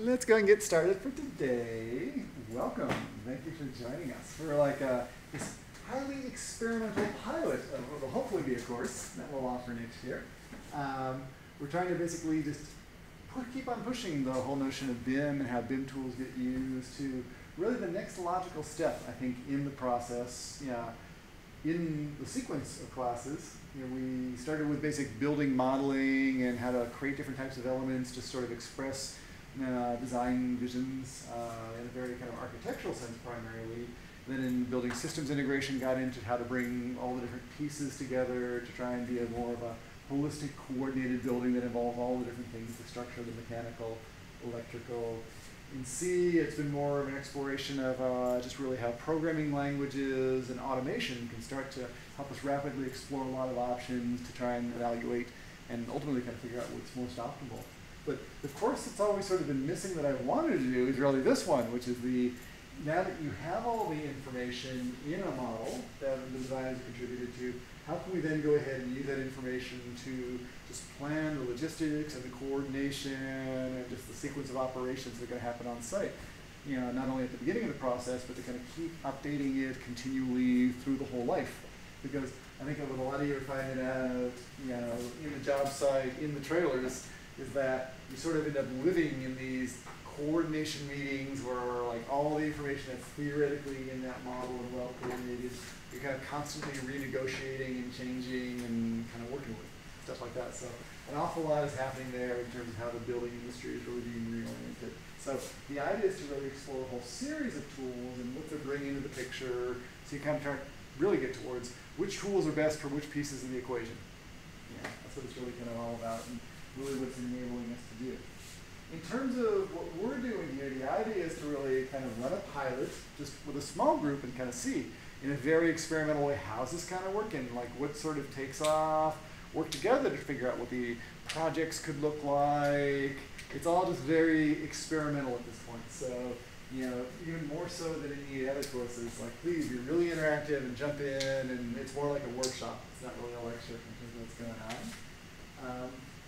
let's go and get started for today. Welcome. Thank you for joining us for like a, this highly experimental pilot of what will hopefully be a course that we'll offer next year. Um, we're trying to basically just keep on pushing the whole notion of BIM and how BIM tools get used to really the next logical step, I think, in the process. Yeah, in the sequence of classes, you know, we started with basic building modeling and how to create different types of elements to sort of express uh, design visions uh, in a very kind of architectural sense primarily. Then in building systems integration got into how to bring all the different pieces together to try and be a more of a holistic coordinated building that involves all the different things, the structure, the mechanical, electrical. In C, it's been more of an exploration of uh, just really how programming languages and automation can start to help us rapidly explore a lot of options to try and evaluate and ultimately kind of figure out what's most optimal. But the course that's always sort of been missing that I wanted to do is really this one, which is the now that you have all the information in a model that the designers contributed to, how can we then go ahead and use that information to just plan the logistics and the coordination and just the sequence of operations that are going to happen on site? You know, not only at the beginning of the process, but to kind of keep updating it continually through the whole life. Because I think what a lot of you are finding out, you know, in the job site, in the trailers, is that you sort of end up living in these coordination meetings where like all the information that's theoretically in that model and well coordinated you're kind of constantly renegotiating and changing and kind of working with stuff like that. So an awful lot is happening there in terms of how the building industry is really being reoriented. So the idea is to really explore a whole series of tools and what they're bringing into the picture so you kind of try to really get towards which tools are best for which pieces in the equation. Yeah, that's what it's really kind of all about and really what's enabling us to do. In terms of what we're doing here, the idea is to really kind of run a pilot just with a small group and kind of see in a very experimental way, how's this kind of working? Like what sort of takes off? Work together to figure out what the projects could look like. It's all just very experimental at this point. So, you know, even more so than any other courses, like please be really interactive and jump in and it's more like a workshop. It's not really a lecture in terms of what's going on.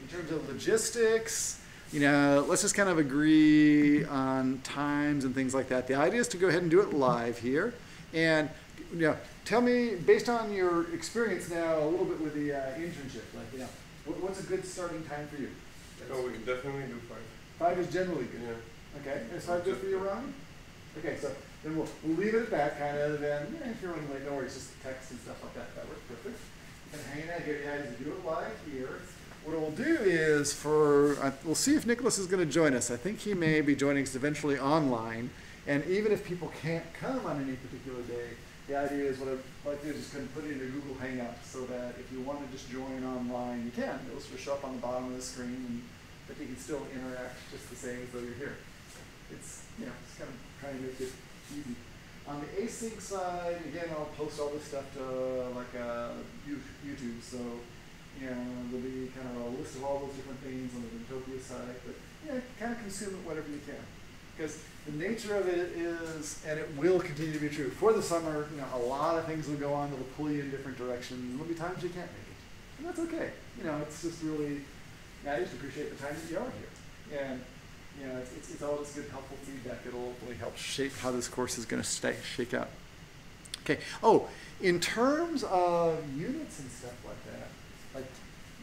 In terms of logistics, you know, let's just kind of agree on times and things like that. The idea is to go ahead and do it live here. And you know, tell me, based on your experience now, a little bit with the uh, internship, like, you know, what, what's a good starting time for you? Oh, we can definitely do five. Five is generally good. Yeah. Okay, is five good for you, Ron? Okay, so then we'll, we'll leave it at that kind of, and yeah, if you're running late, no worries, just text and stuff like that, that works perfect. And hanging out here, yeah, to do it live here. What we'll do is for, uh, we'll see if Nicholas is going to join us. I think he may be joining us eventually online. And even if people can't come on any particular day, the idea is what I'd like to do is just kind of put it into Google Hangout so that if you want to just join online, you can. It'll sort of show up on the bottom of the screen, and, but you can still interact just the same as though you're here. It's, you know, just kind of trying to make it easy. On the async side, again, I'll post all this stuff to like uh, YouTube, so know, there'll be kind of a list of all those different things on the BIMtopia side, but yeah, kind of consume it whatever you can. Because the nature of it is, and it will continue to be true, for the summer, you know, a lot of things will go on that will pull you in different directions. There'll be times you can't make it. And that's okay. You know, it's just really, I just appreciate the time that you are here. And, you know, it's, it's, it's all just good, helpful feedback. It'll really help shape how this course is going to stay, shake out. Okay. Oh, in terms of units and stuff like,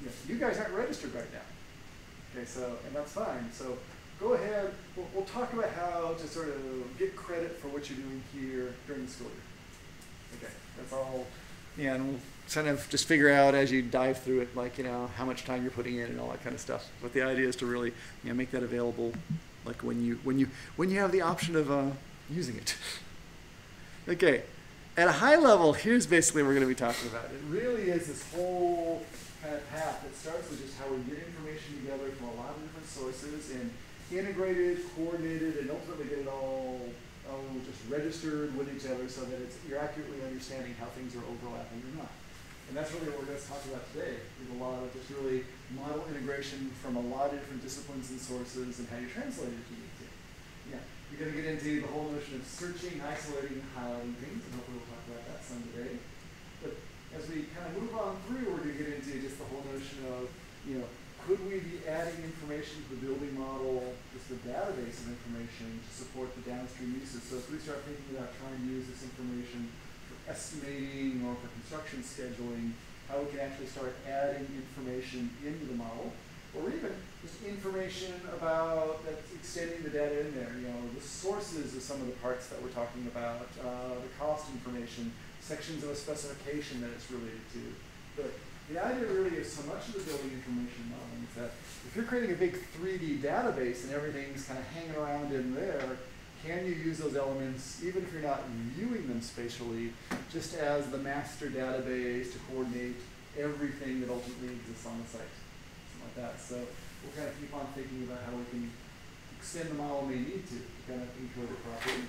you, know, you guys aren't registered right now. Okay, so, and that's fine. So, go ahead, we'll, we'll, talk about how to sort of get credit for what you're doing here during the school year. Okay, that's all. Yeah, and we'll kind of just figure out as you dive through it, like, you know, how much time you're putting in and all that kind of stuff. But the idea is to really, you know, make that available, like when you, when you, when you have the option of uh, using it. okay, at a high level, here's basically what we're going to be talking about. It really is this whole kind of path that starts with just how we get information together from a lot of different sources and integrated, coordinated, and ultimately get it all oh, just registered with each other so that it's, you're accurately understanding how things are overlapping or not. And that's really what we're going to talk about today, is a lot of just really model integration from a lot of different disciplines and sources and how you translate it to the Yeah, we're going to get into the whole notion of searching, isolating, highlighting things, and hopefully we'll talk about that some today. But as we kind of move on through, we're going to get into just the whole notion of, you know, could we be adding information to the building model, just a database of information to support the downstream uses? So if we start thinking about trying to use this information for estimating or for construction scheduling, how we can actually start adding information into the model, or even just information about that's extending the data in there. You know, the sources of some of the parts that we're talking about, uh, the cost information, sections of a specification that it's related to. But the idea really is so much of the building information modeling is that if you're creating a big 3D database and everything's kind of hanging around in there, can you use those elements, even if you're not viewing them spatially, just as the master database to coordinate everything that ultimately exists on the site? Something like that. So we'll kind of keep on thinking about how we can extend the model we need to to kind of encode it properly.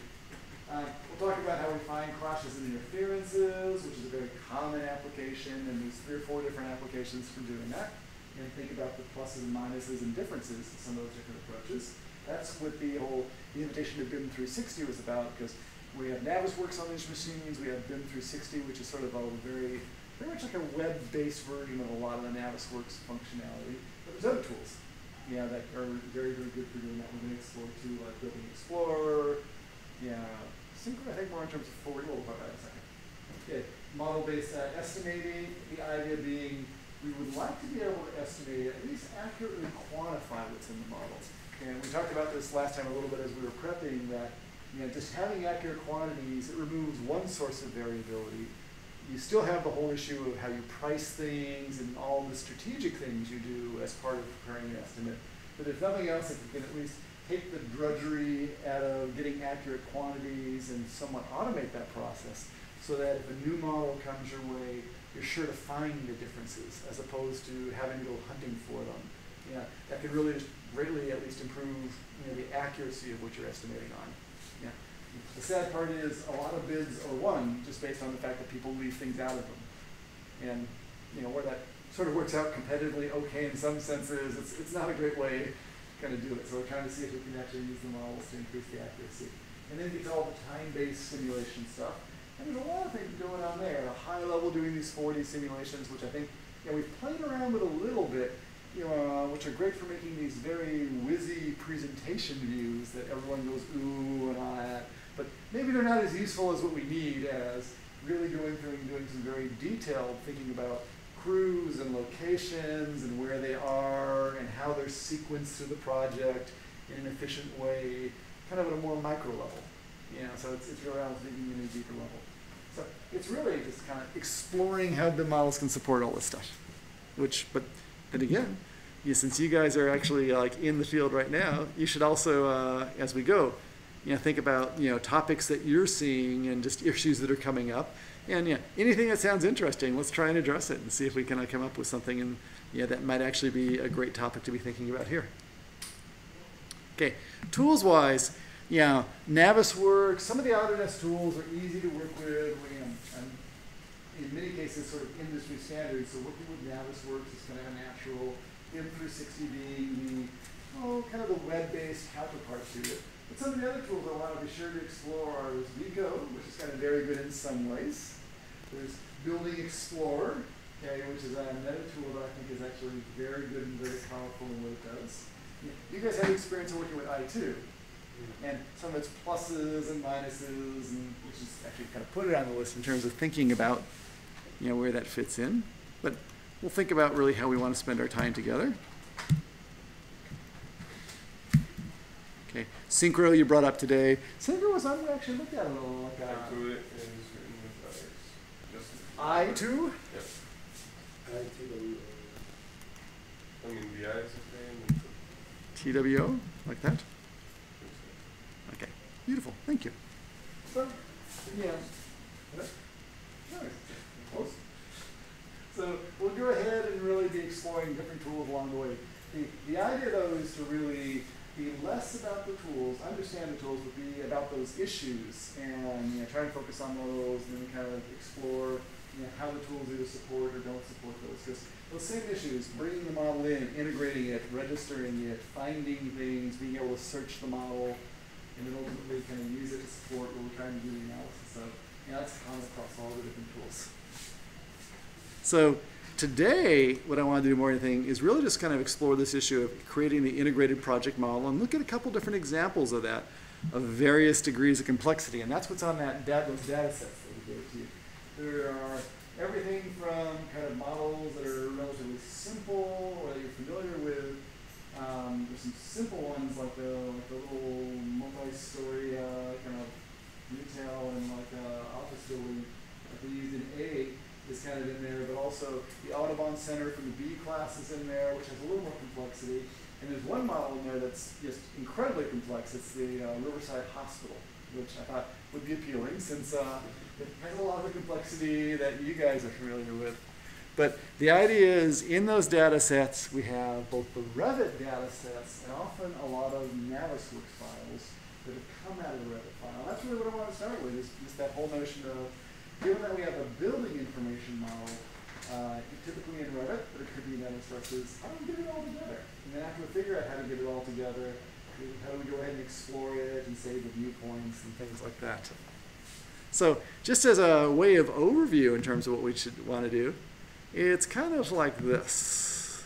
Uh, we'll talk about how we find crashes and interferences, which is a very common application, and there's three or four different applications for doing that. And think about the pluses and minuses and differences in some of those different approaches. That's what the whole the invitation to BIM 360 was about, because we have Navisworks on these machines, we have BIM 360, which is sort of a very, very much like a web-based version of a lot of the Navisworks functionality. But there's other tools, yeah, that are very, very good for doing that. We're going to explore too, like Building Explorer, yeah, I think more in terms of forward, we'll about that in a second. Okay, model-based uh, estimating, the idea being we would like to be able to estimate, at least accurately quantify what's in the models. And we talked about this last time a little bit as we were prepping that, you know, just having accurate quantities, it removes one source of variability. You still have the whole issue of how you price things and all the strategic things you do as part of preparing an estimate. But if nothing else, if you can at least take the drudgery out of getting accurate quantities and somewhat automate that process so that if a new model comes your way, you're sure to find the differences as opposed to having to go hunting for them. Yeah, that could really greatly at least improve you know, the accuracy of what you're estimating on. Yeah. The sad part is a lot of bids are won just based on the fact that people leave things out of them. And you know, where that sort of works out competitively okay in some senses, it's, it's not a great way kind of do it. So we're trying to see if we can actually use the models to increase the accuracy. And then get all the time-based simulation stuff. And there's a lot of things going on there. At a high level, doing these 4D simulations, which I think you know, we've played around with a little bit, you know, uh, which are great for making these very whizzy presentation views that everyone goes ooh and all that. But maybe they're not as useful as what we need as really going through and doing some very detailed thinking about crews and locations and where they are and how they're sequenced through the project in an efficient way, kind of at a more micro level. You know, so it's, it's really thinking in a deeper level. So it's really just kind of exploring how the models can support all this stuff. Which, but, and again, yeah, since you guys are actually like in the field right now, you should also, uh, as we go, you know, think about you know topics that you're seeing and just issues that are coming up, and yeah, anything that sounds interesting, let's try and address it and see if we can uh, come up with something and yeah, that might actually be a great topic to be thinking about here. Okay, tools wise, yeah, Navisworks, some of the Autodesk tools are easy to work with. We, um, in many cases, sort of industry standards. So working with Navisworks is kind of a natural. BIM 360 being the oh, kind of the web-based counterpart to it. But some of the other tools I want to be sure to explore are Vico, which is kind of very good in some ways. There's Building Explorer, okay, which is another tool that I think is actually very good and very powerful in what it does. You guys have experience working with iTWO, and some of its pluses and minuses, and which is actually kind of put it on the list in terms of thinking about, you know, where that fits in. But we'll think about really how we want to spend our time together. Okay, Synchro you brought up today. Synchro was one we actually looked at a little like uh, Include it is written with others. Just I too. Yep. ITW. I mean, the I is okay. And TWO, like that. Okay, beautiful. Thank you. So, yeah. Nice. So we'll go ahead and really be exploring different tools along the way. The, the idea though is to really be less about the tools, understand the tools, but be about those issues and you know, try and focus on those and then kind of explore you know, how the tools either support or don't support those. Because those same issues, bringing the model in, integrating it, registering it, finding things, being able to search the model, and then ultimately kind of use it to support what we're trying to do the analysis of. You know, that's common across all the different tools. So today, what I want to do more than anything is really just kind of explore this issue of creating the integrated project model and look at a couple different examples of that, of various degrees of complexity. And that's what's on that dat- those data sets that we gave to you. There are everything from kind of models that are relatively simple or that you're familiar with. Um, there's some simple ones like the, like the little multi-story uh, kind of retail and like uh, office building that they used in A is kind of in there, but also the Audubon Center from the B class is in there, which has a little more complexity. And there's one model in there that's just incredibly complex. It's the uh, Riverside Hospital, which I thought would be appealing since uh, it has a lot of the complexity that you guys are familiar with. But the idea is in those data sets, we have both the Revit data sets and often a lot of Navisworks files that have come out of the Revit file. That's really what I want to start with, is, is that whole notion of, given that we have a building information model, uh, typically in Revit, but it could be in Navisworks, is how do we get it all together? And then after we figure out how to get it all together, how do we go ahead and explore it and save the viewpoints and things like that. So just as a way of overview in terms of what we should want to do, it's kind of like this.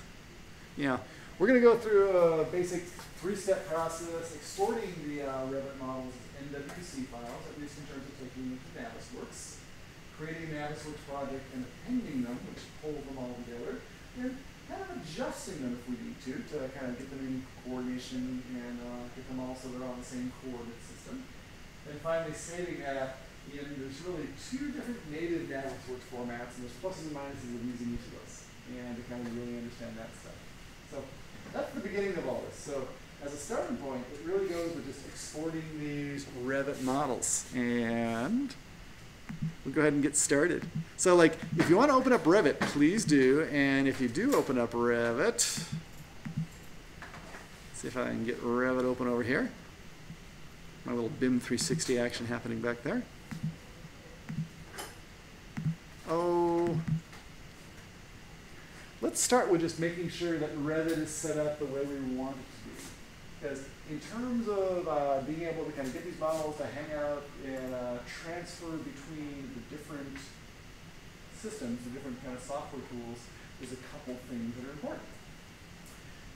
You know, we're going to go through a basic three-step process, exporting the uh, Revit models as NWC files, at least in terms of taking them to Navisworks, creating a Navisworks project and appending them, which pulls them all together, and kind of adjusting them if we need to, to kind of get them in coordination and uh, get them all so they're on the same coordinate system. And finally saving that in, there's really two different native Navisworks formats, and there's pluses and minuses of using each of those, and to kind of really understand that stuff. So that's the beginning of all this. So as a starting point, it really goes with just exporting these Revit models. And we'll go ahead and get started. So like, if you want to open up Revit, please do. And if you do open up Revit, see if I can get Revit open over here. My little BIM 360 action happening back there. Oh, let's start with just making sure that Revit is set up the way we want it to be. Because in terms of uh, being able to kind of get these models to hang out and uh, transfer between the different systems, the different kind of software tools, there's a couple things that are important.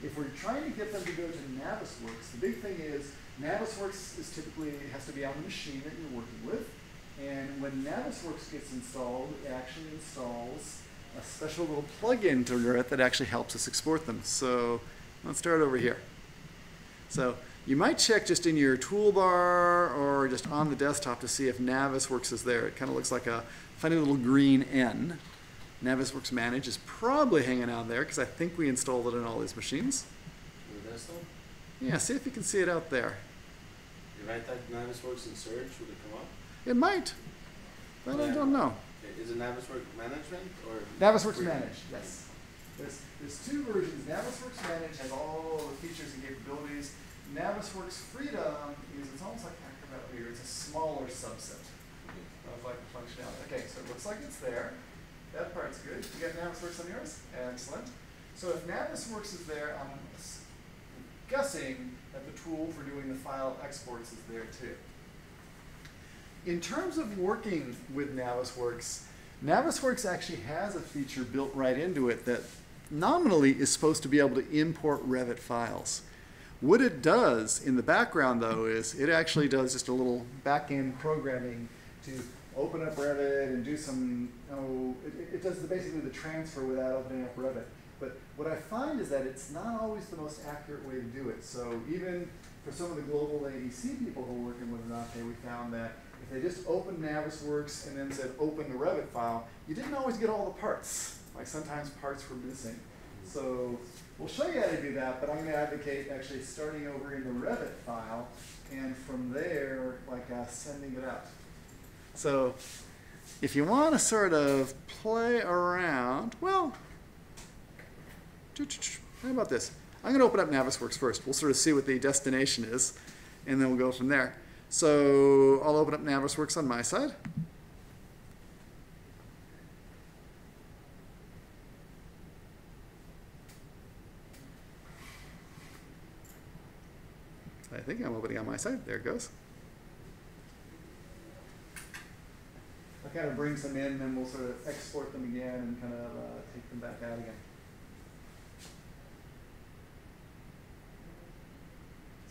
If we're trying to get them to go to Navisworks, the big thing is Navisworks is typically has to be on the machine that you're working with. And when Navisworks gets installed, it actually installs a special little plugin to Revit that actually helps us export them. So let's start over here. So you might check just in your toolbar or just on the desktop to see if Navisworks is there. It kind of looks like a funny little green N. Navisworks Manage is probably hanging out there because I think we installed it on all these machines. Yeah, see if you can see it out there. If I type Navisworks in search, would it come up? It might, but I don't know. Is it Navisworks management or? Navisworks free? Manage, yes. There's, there's two versions. Navisworks Manage has all the features and capabilities. Navisworks Freedom is, it's almost like Acrobat Reader. It's a smaller subset of like the functionality. Okay, so it looks like it's there. That part's good. You got Navisworks on yours? Excellent. So if Navisworks is there, I'm guessing that the tool for doing the file exports is there too. In terms of working with Navisworks, Navisworks actually has a feature built right into it that nominally is supposed to be able to import Revit files. What it does in the background, though, is it actually does just a little back-end programming to open up Revit and do some, oh, it, it does the, basically the transfer without opening up Revit. But what I find is that it's not always the most accurate way to do it. So even for some of the global AEC people who are working with Nate, we found that they just opened Navisworks and then said open the Revit file, you didn't always get all the parts. Like sometimes parts were missing. So we'll show you how to do that, but I'm going to advocate actually starting over in the Revit file and from there, like uh, sending it out. So if you want to sort of play around, well, how about this? I'm going to open up Navisworks first. We'll sort of see what the destination is, and then we'll go from there. So I'll open up Navisworks on my side. I think I'm opening on my side. There it goes. I'll kind of bring some in, and then we'll sort of export them again and kind of uh, take them back out again.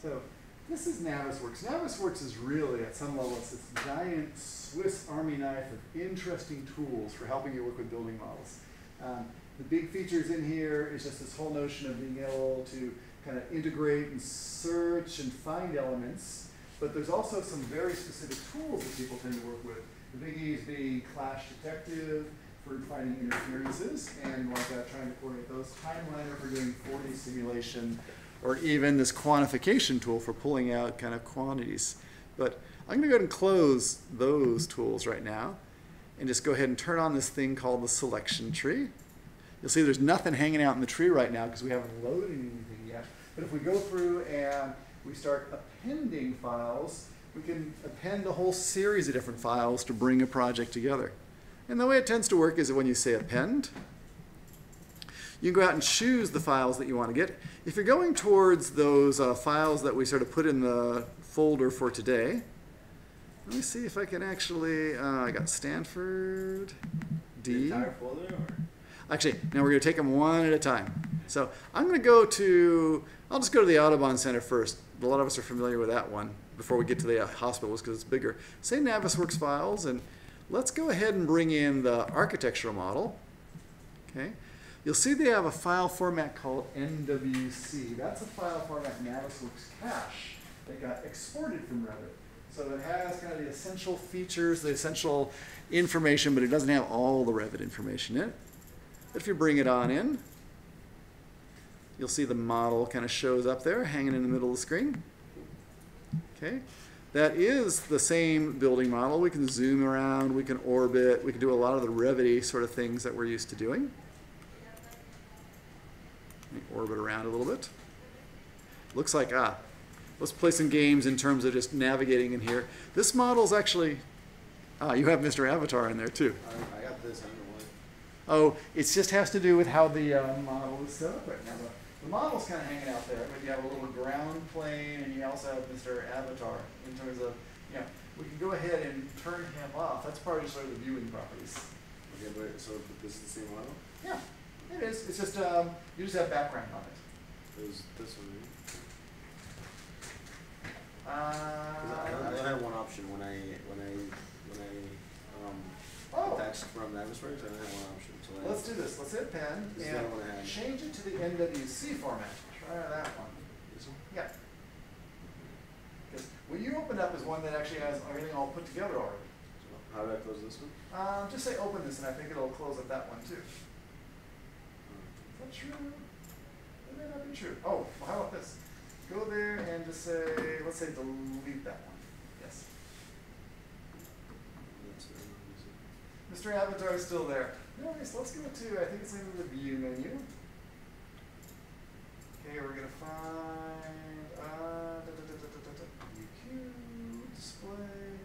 So this is Navisworks. Navisworks is really, at some level, it's this giant Swiss Army knife of interesting tools for helping you work with building models. Um, the big features in here is just this whole notion of being able to kind of integrate and search and find elements, but there's also some very specific tools that people tend to work with. The biggies being Clash Detective for finding interferences and like uh, trying to coordinate those, Timeliner for doing 4D simulation, or even this quantification tool for pulling out kind of quantities. But I'm going to go ahead and close those tools right now and just go ahead and turn on this thing called the selection tree. You'll see there's nothing hanging out in the tree right now because we haven't loaded anything yet. But if we go through and we start appending files, we can append a whole series of different files to bring a project together. And the way it tends to work is that when you say append, you can go out and choose the files that you want to get. If you're going towards those uh, files that we sort of put in the folder for today, let me see if I can actually, uh, I got Stanford, D. entire folder or? Actually, now we're going to take them one at a time. So I'm going to go to, I'll just go to the Audubon Center first. A lot of us are familiar with that one before we get to the uh, hospitals because it's bigger. Say Navisworks files, and let's go ahead and bring in the architectural model. Okay. You'll see they have a file format called NWC. That's a file format Navisworks cache that got exported from Revit. So it has kind of the essential features, the essential information, but it doesn't have all the Revit information in it. If you bring it on in, you'll see the model kind of shows up there, hanging in the middle of the screen. Okay, that is the same building model. We can zoom around, we can orbit, we can do a lot of the Revit sort of things that we're used to doing. Orbit around a little bit. Looks like, ah, let's play some games in terms of just navigating in here. This model is actually, ah, you have Mr. Avatar in there too. I, I got this, I don't know why. Oh, it just has to do with how the uh, model is set up right now. The, the model's kind of hanging out there, but you have a little ground plane, and you also have Mr. Avatar in terms of, you know, we can go ahead and turn him off. That's part of sort of the viewing properties. Okay, but so this is the same model? Yeah, it is. It's just um, you just have background on it. Was this one, Uh, I, I had one option when I, when I, when I, um, oh, attached from Navisworks, I only had one option, so let's do this. Let's hit pen This is and other one I had. change it to the NWC format. Try that one. This one? Yeah. Because what you opened up is one that actually has everything all put together already. So how do I close this one? Um, just say open this and I think it'll close up that one too. True? That may not be true. Oh, well, how about this? Go there and just say, let's say delete that one. Yes. That's, this one. Mr. Avatar is still there. Nice, let's go to, I think it's in the view menu. Okay, we're gonna find, uh, da, da, da, da, da, da, UQ, display.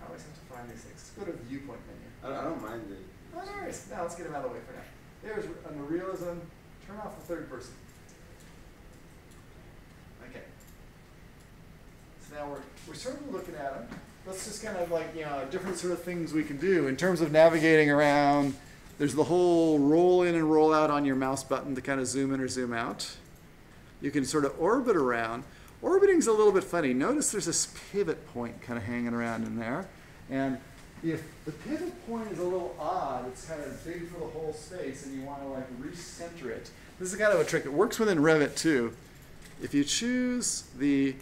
I always have to find these things. Let's go to viewpoint menu. I don't, I don't mind it. Oh, no worries. Now let's get them out of the way for now. There's under realism. Turn off the third person. Okay. So now we're we're sort of looking at them. Let's just kind of like you know different sort of things we can do in terms of navigating around. There's the whole roll in and roll out on your mouse button to kind of zoom in or zoom out. You can sort of orbit around. Orbiting's a little bit funny. Notice there's this pivot point kind of hanging around in there. And if the pivot point is a little odd, it's kind of big for the whole space, and you want to like recenter it. This is kind of a trick. It works within Revit too. If you choose the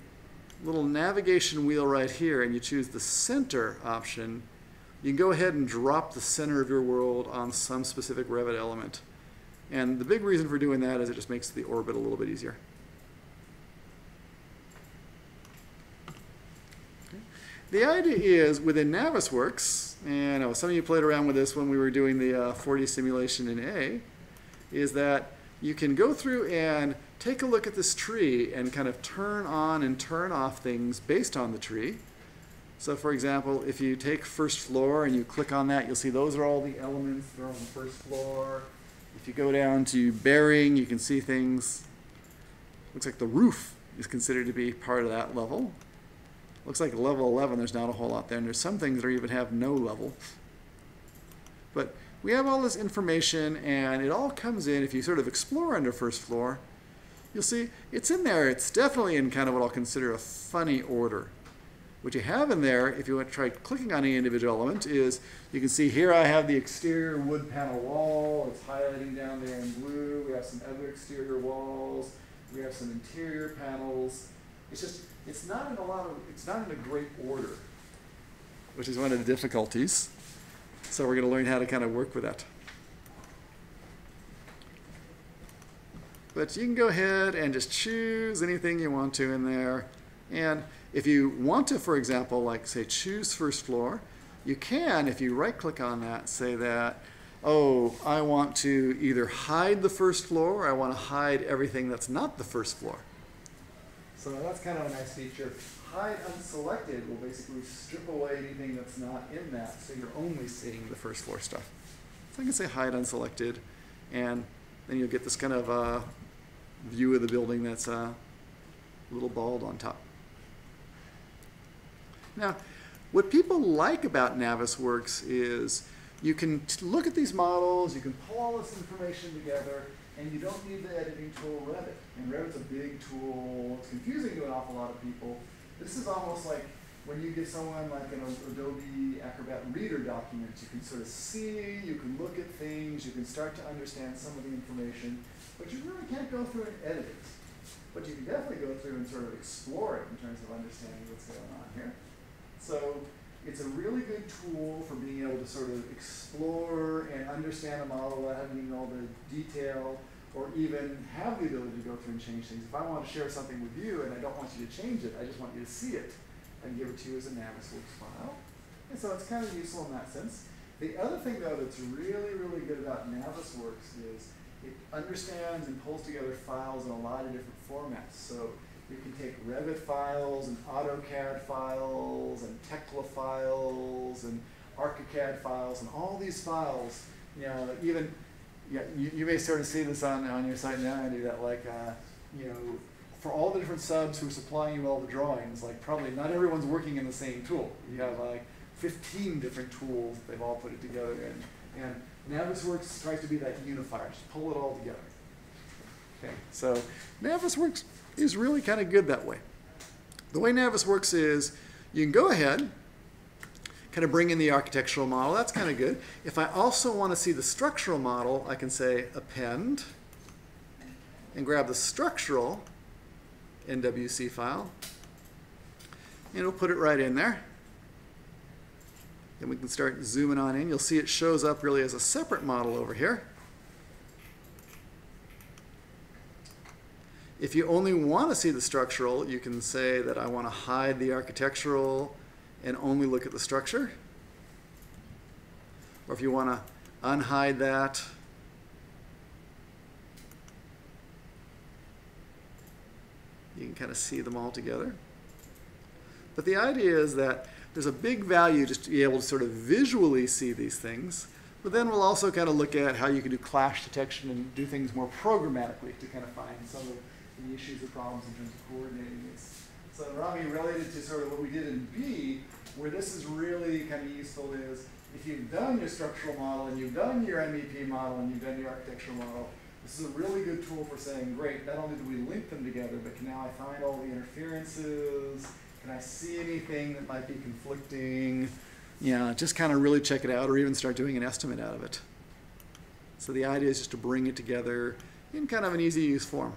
little navigation wheel right here and you choose the center option, you can go ahead and drop the center of your world on some specific Revit element. And the big reason for doing that is it just makes the orbit a little bit easier. The idea is within Navisworks, and know some of you played around with this when we were doing the uh, 4D simulation in A, is that you can go through and take a look at this tree and kind of turn on and turn off things based on the tree. So for example, if you take first floor and you click on that, you'll see those are all the elements that are on the first floor. If you go down to bearing, you can see things. Looks like the roof is considered to be part of that level. Looks like level 11, there's not a whole lot there. And there's some things that even have no level. But we have all this information, and it all comes in. If you sort of explore under first floor, you'll see it's in there. It's definitely in kind of what I'll consider a funny order. What you have in there, if you want to try clicking on any individual element, is you can see here I have the exterior wood panel wall. It's highlighting down there in blue. We have some other exterior walls. We have some interior panels. It's just, it's not in a lot of, it's not in a great order, which is one of the difficulties. So we're going to learn how to kind of work with that. But you can go ahead and just choose anything you want to in there. And if you want to, for example, like say choose first floor, you can, if you right click on that, say that, oh, I want to either hide the first floor or I want to hide everything that's not the first floor. So that's kind of a nice feature. Hide unselected will basically strip away anything that's not in that, so you're only seeing the first floor stuff. So I can say hide unselected, and then you'll get this kind of uh, view of the building that's uh, a little bald on top. Now, what people like about Navisworks is you can look at these models, you can pull all this information together, and you don't need the editing tool Revit. And Revit's a big tool. It's confusing to an awful lot of people. This is almost like when you give someone like an Adobe Acrobat Reader document, you can sort of see, you can look at things, you can start to understand some of the information, but you really can't go through and edit it. But you can definitely go through and sort of explore it in terms of understanding what's going on here. So it's a really good tool for being able to sort of explore and understand a model without having all the detail or even have the ability to go through and change things. If I want to share something with you and I don't want you to change it, I just want you to see it and give it to you as a Navisworks file. And so it's kind of useful in that sense. The other thing though that's really, really good about Navisworks is it understands and pulls together files in a lot of different formats. So you can take Revit files and AutoCAD files and Tekla files and ArchiCAD files and all these files, you know, even, yeah, you, you may sort of see this on, on your site now, Andy, that like, uh, you know, for all the different subs who are supplying you all the drawings, like probably not everyone's working in the same tool. You have like 15 different tools, they've all put it together in. And Navisworks tries to be that unifier, just pull it all together. Okay, so Navisworks is really kind of good that way. The way Navisworks works is you can go ahead, kind of bring in the architectural model. That's kind of good. If I also want to see the structural model, I can say append and grab the structural NWC file and we'll put it right in there. Then we can start zooming on in. You'll see it shows up really as a separate model over here. If you only want to see the structural, you can say that I want to hide the architectural and only look at the structure. Or if you want to unhide that, you can kind of see them all together. But the idea is that there's a big value just to be able to sort of visually see these things. But then we'll also kind of look at how you can do clash detection and do things more programmatically to kind of find some of the issues or problems in terms of coordinating this. So Rami, related to sort of what we did in B, where this is really kind of useful is if you've done your structural model and you've done your MEP model and you've done your architectural model, this is a really good tool for saying, great, not only do we link them together, but can now I find all the interferences? Can I see anything that might be conflicting? Yeah, just kind of really check it out or even start doing an estimate out of it. So the idea is just to bring it together in kind of an easy use form.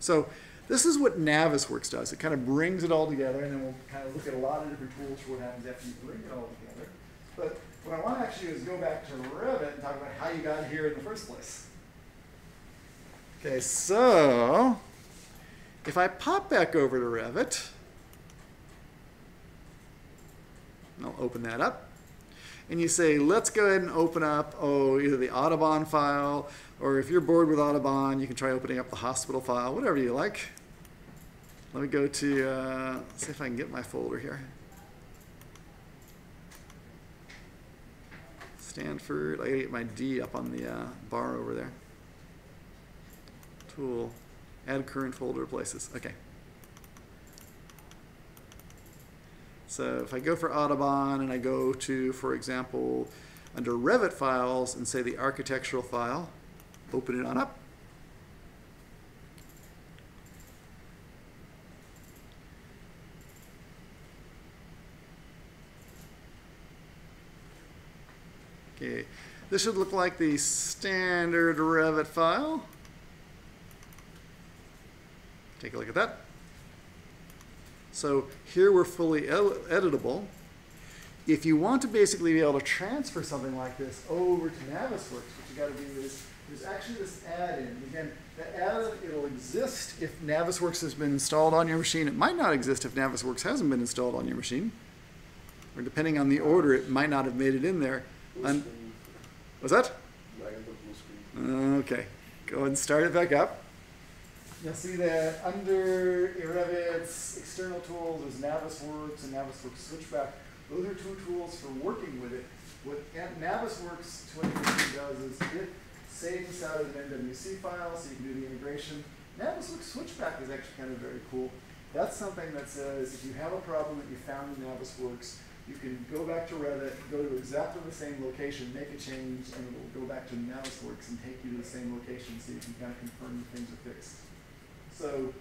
So this is what Navisworks does. It kind of brings it all together, and then we'll kind of look at a lot of different tools for what happens after you bring it all together. But what I want to actually do is go back to Revit and talk about how you got here in the first place. Okay, so if I pop back over to Revit, I'll open that up. And you say, let's go ahead and open up, oh, either the Audubon file or if you're bored with Audubon, you can try opening up the hospital file, whatever you like. Let me go to, uh, see if I can get my folder here. Stanford, I gotta get my D up on the uh, bar over there. Tool, add current folder places, okay. So if I go for Audubon and I go to, for example, under Revit files and say the architectural file, open it on up. Okay, this should look like the standard Revit file. Take a look at that. So here we're fully ed editable. If you want to basically be able to transfer something like this over to Navisworks, what you got to do is there's actually this add-in. Again, the add-in it'll exist if Navisworks has been installed on your machine. It might not exist if Navisworks hasn't been installed on your machine, or depending on the order, it might not have made it in there. What's that? Drag and put blue screen. Okay, go ahead and start it back up. You'll see that under Revit's external tools, there's Navisworks and Navisworks Switchback. Those are two tools for working with it. What Navisworks 2015 does is it saves out as an NWC file so you can do the integration. Navisworks Switchback is actually kind of very cool. That's something that says if you have a problem that you found in Navisworks, you can go back to Revit, go to exactly the same location, make a change, and it will go back to Navisworks and take you to the same location so you can kind of confirm that things are fixed. So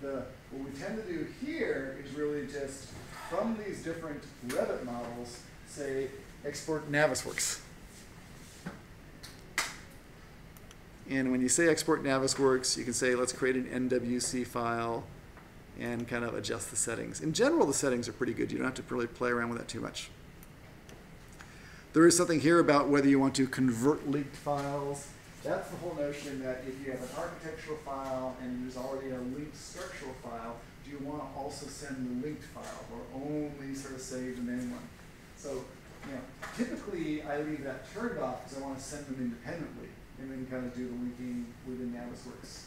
the, what we tend to do here is really just from these different Revit models, say export Navisworks. And when you say export Navisworks, you can say let's create an NWC file and kind of adjust the settings. In general, the settings are pretty good. You don't have to really play around with that too much. There is something here about whether you want to convert linked files. That's the whole notion that if you have an architectural file and there's already a linked structural file, do you want to also send the linked file or only sort of save the main one? So, you know, typically I leave that turned off because I want to send them independently and then kind of do the linking within Navisworks.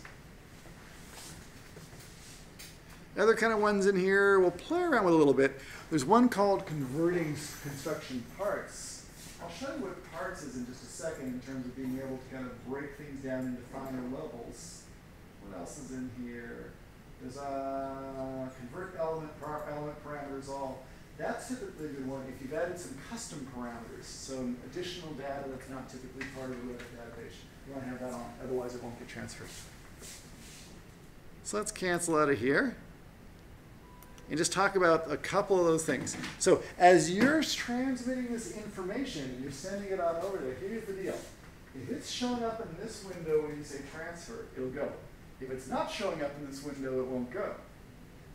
Other kind of ones in here, we'll play around with a little bit. There's one called converting construction parts. I'll show you what parts is in just a second in terms of being able to kind of break things down into finer levels. What else is in here? There's a convert element, element parameters all. That's typically the one if you've added some custom parameters, some additional data that's not typically part of the Revit database. You want to have that on, otherwise it won't get transferred. So let's cancel out of here and just talk about a couple of those things. So as you're transmitting this information, you're sending it on over there. Here's the deal. If it's showing up in this window when you say transfer, it'll go. If it's not showing up in this window, it won't go.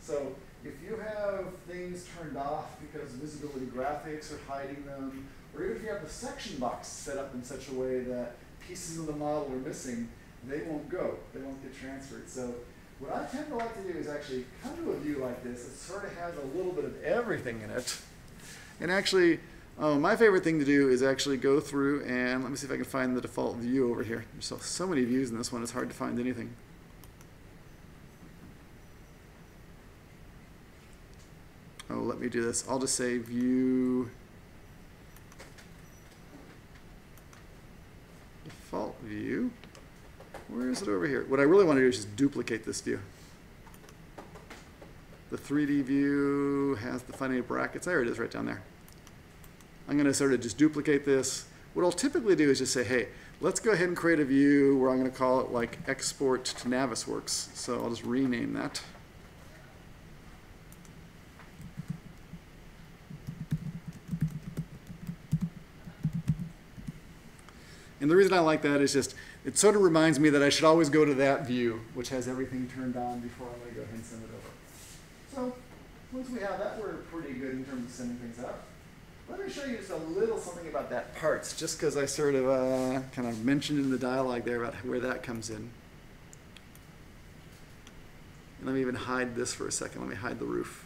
So if you have things turned off because visibility graphics are hiding them, or even if you have the section box set up in such a way that pieces of the model are missing, they won't go. They won't get transferred. So what I tend to like to do is actually come to a view like this. It sort of has a little bit of everything in it. And actually, oh, my favorite thing to do is actually go through and let me see if I can find the default view over here. There's so, so many views in this one, it's hard to find anything. Oh, let me do this. I'll just say view default view. Where is it over here? What I really want to do is just duplicate this view. The 3D view has the funny brackets. There it is right down there. I'm going to sort of just duplicate this. What I'll typically do is just say, hey, let's go ahead and create a view where I'm going to call it like export to Navisworks. So I'll just rename that. And the reason I like that is just, it sort of reminds me that I should always go to that view, which has everything turned on before I'm going to go ahead and send it over. So, once we have that, we're pretty good in terms of sending things out. Let me show you just a little something about that parts, just because I sort of uh, kind of mentioned in the dialogue there about where that comes in. And let me even hide this for a second. Let me hide the roof.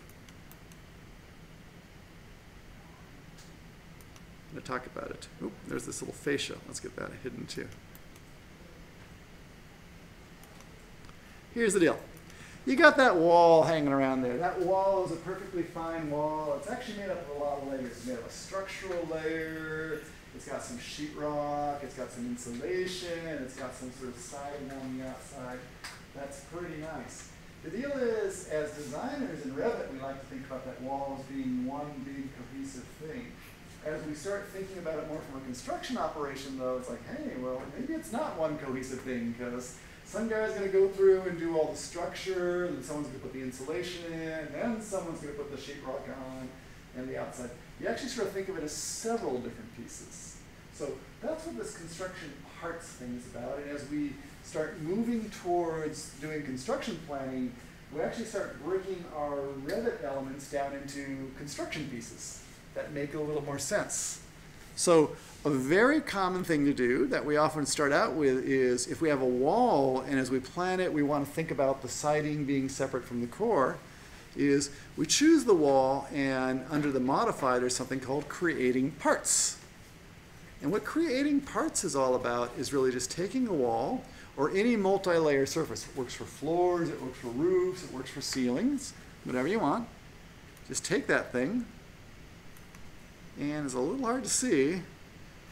I'm going to talk about it. Oop, there's this little fascia. Let's get that hidden too. Here's the deal. You got that wall hanging around there. That wall is a perfectly fine wall. It's actually made up of a lot of layers. It's made of a structural layer. It's got some sheetrock. It's got some insulation. It's got some sort of siding on the outside. That's pretty nice. The deal is, as designers in Revit, we like to think about that wall as being one big cohesive thing. As we start thinking about it more from a construction operation, though, it's like, hey, well, maybe it's not one cohesive thing because some guy's going to go through and do all the structure, and someone's going to put the insulation in, and then someone's going to put the sheetrock on, and the outside. You actually sort of think of it as several different pieces. So that's what this construction parts thing is about. And as we start moving towards doing construction planning, we actually start breaking our Revit elements down into construction pieces that make a little more sense. So a very common thing to do that we often start out with is if we have a wall and as we plan it, we want to think about the siding being separate from the core, is we choose the wall and under the modify there's something called creating parts. And what creating parts is all about is really just taking a wall or any multi-layer surface. It works for floors, it works for roofs, it works for ceilings, whatever you want. Just take that thing, and it's a little hard to see,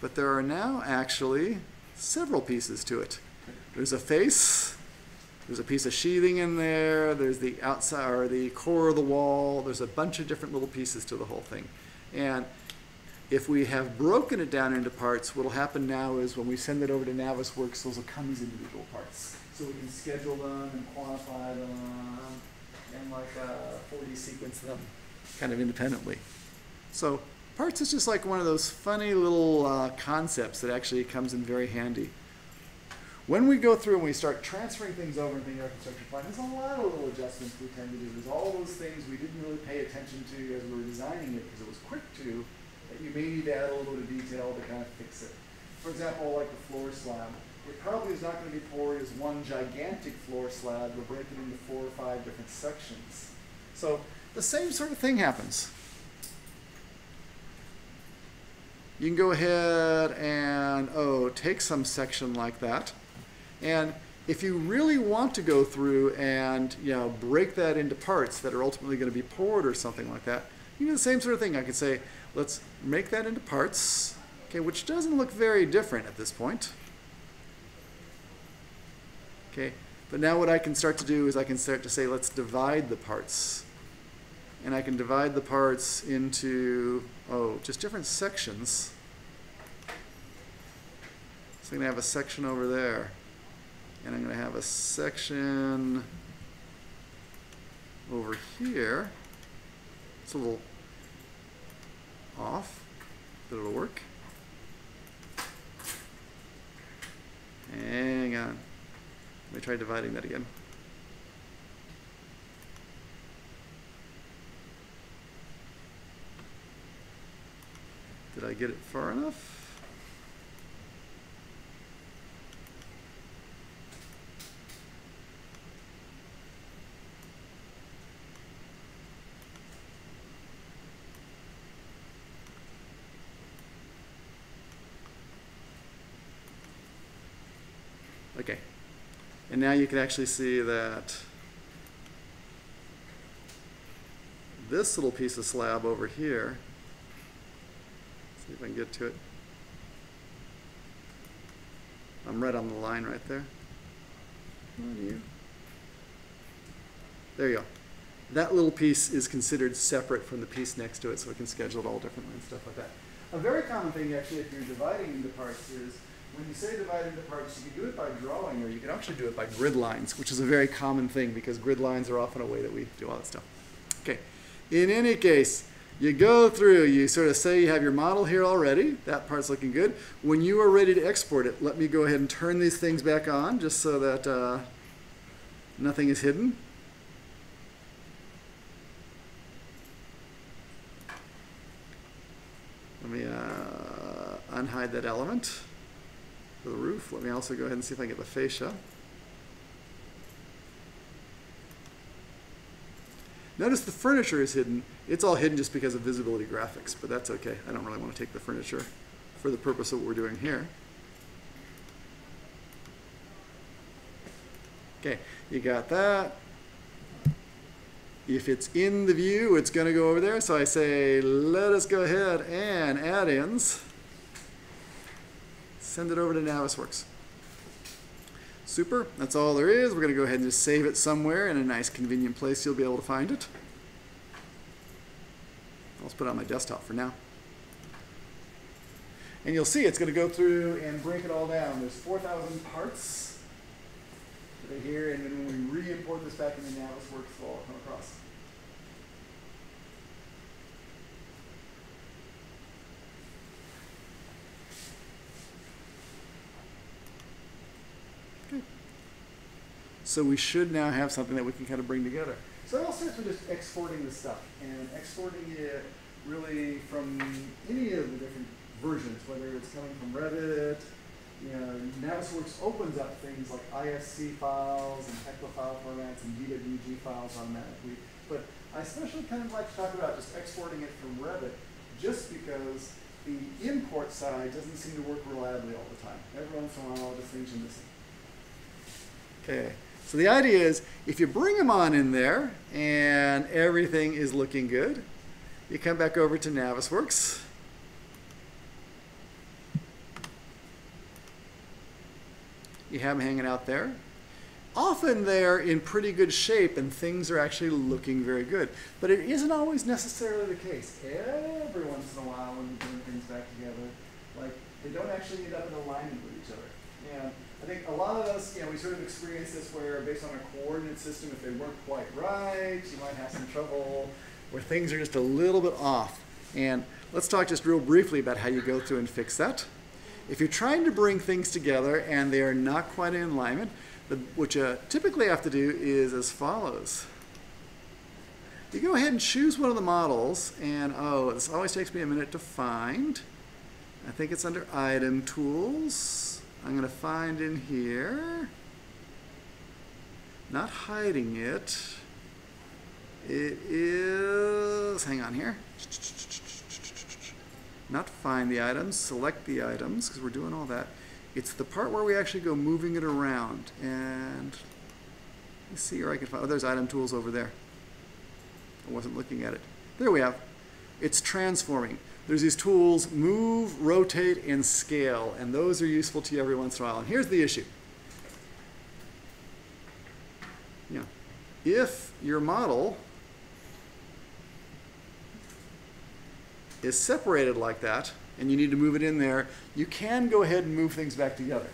but there are now actually several pieces to it. There's a face, there's a piece of sheathing in there, there's the outside or the core of the wall, there's a bunch of different little pieces to the whole thing. And if we have broken it down into parts, what'll happen now is when we send it over to Navisworks, those will come as individual parts. So we can schedule them and quantify them and like uh, 4D sequence them kind of independently. So parts is just like one of those funny little uh, concepts that actually comes in very handy. When we go through and we start transferring things over and thinking our construction plan, there's a lot of little adjustments we tend to do. There's all those things we didn't really pay attention to as we were designing it because it was quick to, that you may need to add a little bit of detail to kind of fix it. For example, like the floor slab. It probably is not going to be poured as one gigantic floor slab. We're breaking into four or five different sections. So the same sort of thing happens. You can go ahead and, oh, take some section like that. And if you really want to go through and, you know, break that into parts that are ultimately going to be poured or something like that, you do the same sort of thing. I could say, let's make that into parts, okay, which doesn't look very different at this point. Okay, but now what I can start to do is I can start to say, let's divide the parts. And I can divide the parts into, oh, just different sections. So I'm going to have a section over there. And I'm going to have a section over here. It's a little off, but it'll work. Hang on. Let me try dividing that again. Did I get it far enough? Okay. And now you can actually see that this little piece of slab over here, see if I can get to it. I'm right on the line right there. There you go. That little piece is considered separate from the piece next to it, so we can schedule it all differently and stuff like that. A very common thing, actually, if you're dividing into parts is when you say divide into parts, you can do it by drawing, or you can actually do it by grid lines, which is a very common thing because grid lines are often a way that we do all that stuff. Okay. In any case, you go through, you sort of say you have your model here already. That part's looking good. When you are ready to export it, let me go ahead and turn these things back on just so that uh, nothing is hidden. Let me uh, unhide that element for the roof. Let me also go ahead and see if I can get the fascia. Notice the furniture is hidden. It's all hidden just because of visibility graphics, but that's okay. I don't really want to take the furniture for the purpose of what we're doing here. Okay, you got that. If it's in the view, it's going to go over there. So I say, let us go ahead and add-ins send it over to Navisworks. Super, that's all there is. We're going to go ahead and just save it somewhere in a nice convenient place you'll be able to find it. I'll put it on my desktop for now. And you'll see it's going to go through and break it all down. There's 4,000 parts that are here, and then when we re-import this back into Navisworks, it'll all come across. So we should now have something that we can kind of bring together. So it all starts with just exporting the stuff and exporting it really from any of the different versions, whether it's coming from Revit, you know, Navisworks opens up things like IFC files and ECLA file formats and DWG files automatically. But I especially kind of like to talk about just exporting it from Revit just because the import side doesn't seem to work reliably all the time. Every once in a while, just things are missing. Okay, so the idea is if you bring them on in there and everything is looking good, you come back over to Navisworks. You have them hanging out there. Often they're in pretty good shape and things are actually looking very good. But it isn't always necessarily the case. Every once in a while when you bring things back together, like they don't actually end up in alignment with each other. And I think a lot of us, you know, we sort of experience this where based on a coordinate system, if they weren't quite right, you might have some trouble where things are just a little bit off. And let's talk just real briefly about how you go through and fix that. If you're trying to bring things together and they are not quite in alignment, the, what you typically have to do is as follows. You go ahead and choose one of the models, and oh, this always takes me a minute to find. I think it's under Item Tools. I'm going to find in here, not hiding it. It is, hang on here. Not find the items, select the items, because we're doing all that. It's the part where we actually go moving it around. And let's see where I can find, oh, there's item tools over there. I wasn't looking at it. There we have. It's transforming. There's these tools, move, rotate, and scale, and those are useful to you every once in a while. And here's the issue. Know, if your model is separated like that, and you need to move it in there, you can go ahead and move things back together.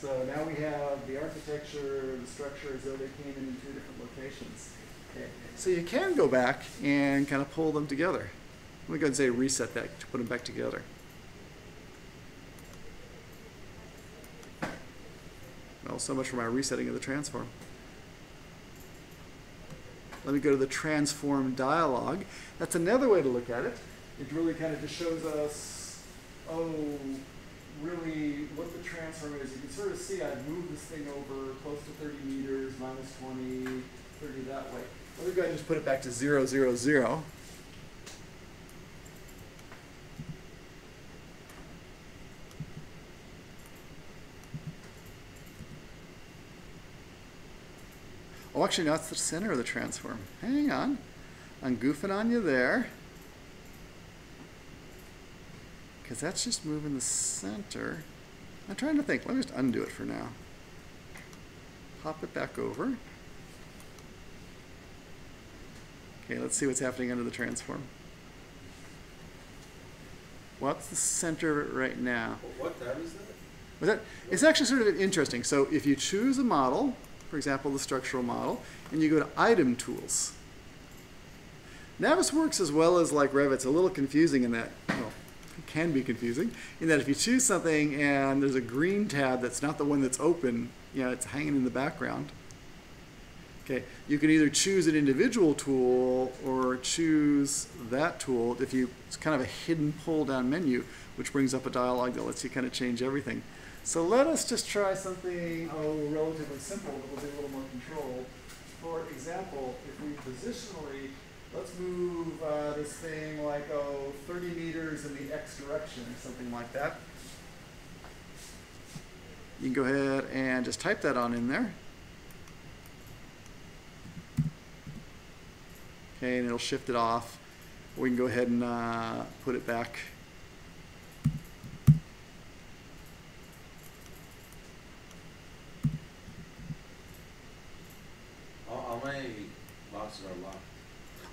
So now we have the architecture, the structure as though they came in in two different locations. Okay. So you can go back and kind of pull them together. Let me go and say reset that to put them back together. Well, so much for my resetting of the transform. Let me go to the transform dialog. That's another way to look at it. It really kind of just shows us, oh, really what the transform is. You can sort of see I've moved this thing over close to 30 meters, minus 20, 30 that way. Let me go ahead and just put it back to 0, 0, 0. Oh, actually, no, it's the center of the transform. Hang on. I'm goofing on you there. Because that's just moving the center. I'm trying to think. Let me just undo it for now. Pop it back over. Okay, let's see what's happening under the transform. What's the center of it right now? What tab is that? Was that? It's actually sort of interesting. So if you choose a model, for example, the structural model, and you go to Item Tools, Navisworks as well as like Revit's a little confusing in that, well, it can be confusing, in that if you choose something and there's a green tab that's not the one that's open, you know, it's hanging in the background. Okay, you can either choose an individual tool or choose that tool if you, it's kind of a hidden pull down menu, which brings up a dialog that lets you kind of change everything. So let us just try something, oh, relatively simple that will be a little more controlled. For example, if we positionally, let's move uh, this thing like, oh, 30 meters in the x direction or something like that. You can go ahead and just type that on in there. Okay, and it'll shift it off. We can go ahead and uh, put it back all my boxes are locked.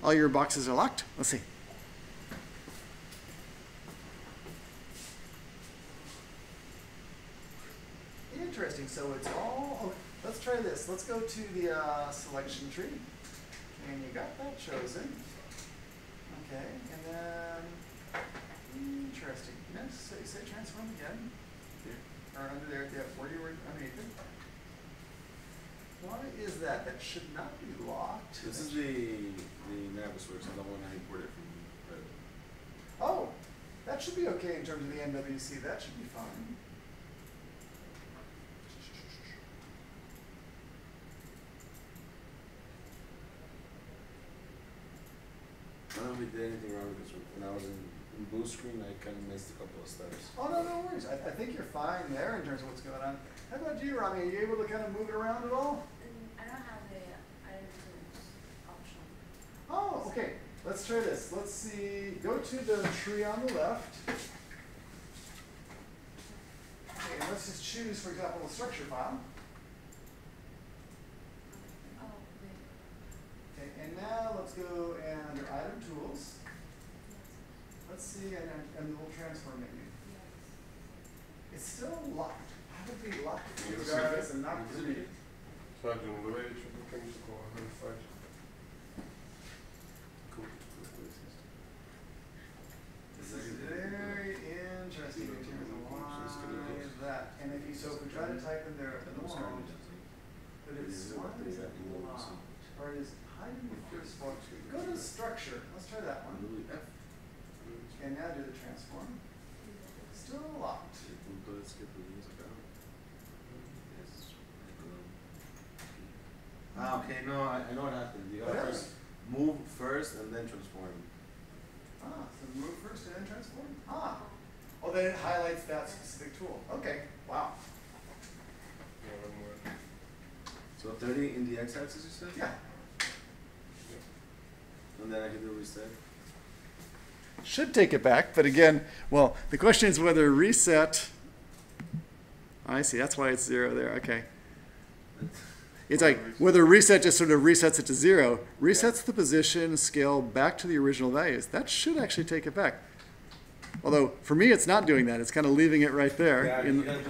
All your boxes are locked? Let's see. Interesting. So it's all. Okay. Let's try this. Let's go to the uh, selection tree. And you got that chosen. Okay. And then. Interesting. Next, say, say transform again. There. Or under there, yeah, 40 underneath it. Why is that? That should not be locked. This is the the Navisworks, the one I imported from Revit. Oh, that should be okay in terms of the NWC. That should be fine. I don't know if we did anything wrong because when I was in, in blue screen, I kind of missed a couple of steps. Oh, no, no worries. I, I think you're fine there in terms of what's going on. How about you, Rami? Are you able to kind of move it around at all? I don't have the item option. Oh, okay. Let's try this. Let's see. Go to the tree on the left. Okay, and let's just choose, for example, the structure file. Oh. Okay, and now let's go and under item tools. Let's see, and, then- and we'll transform menu. It's still locked. How would we lock it you guys and not for me? Sadece dolayı çok bakınca kolanın sadece. Cool. Cool, cool, this is- This is very interesting in terms of why that. And if you, so if we try to type in there at the norm, but it's, why uh, is it locked? Or is, how do you first one? Go to the structure, let's try that one. And now do the transform. Still locked. Ah, okay, no, I, I know what happened. You gotta What first move first and then transform. Ah, so move first and then transform? Ah, oh, then it highlights that specific tool. Okay, wow. Nada more. So 30 in the x-axis, you said? Yeah. And then I can do reset. Should take it back, but again, well, the question is whether reset. I see, that's why it's zero there, okay. It's like whether reset just sort of resets it to zero, resets the position scale back to the original values. That should actually take it back. Although for me, it's not doing that. It's kind of leaving it right there. Yeah, in- you gotta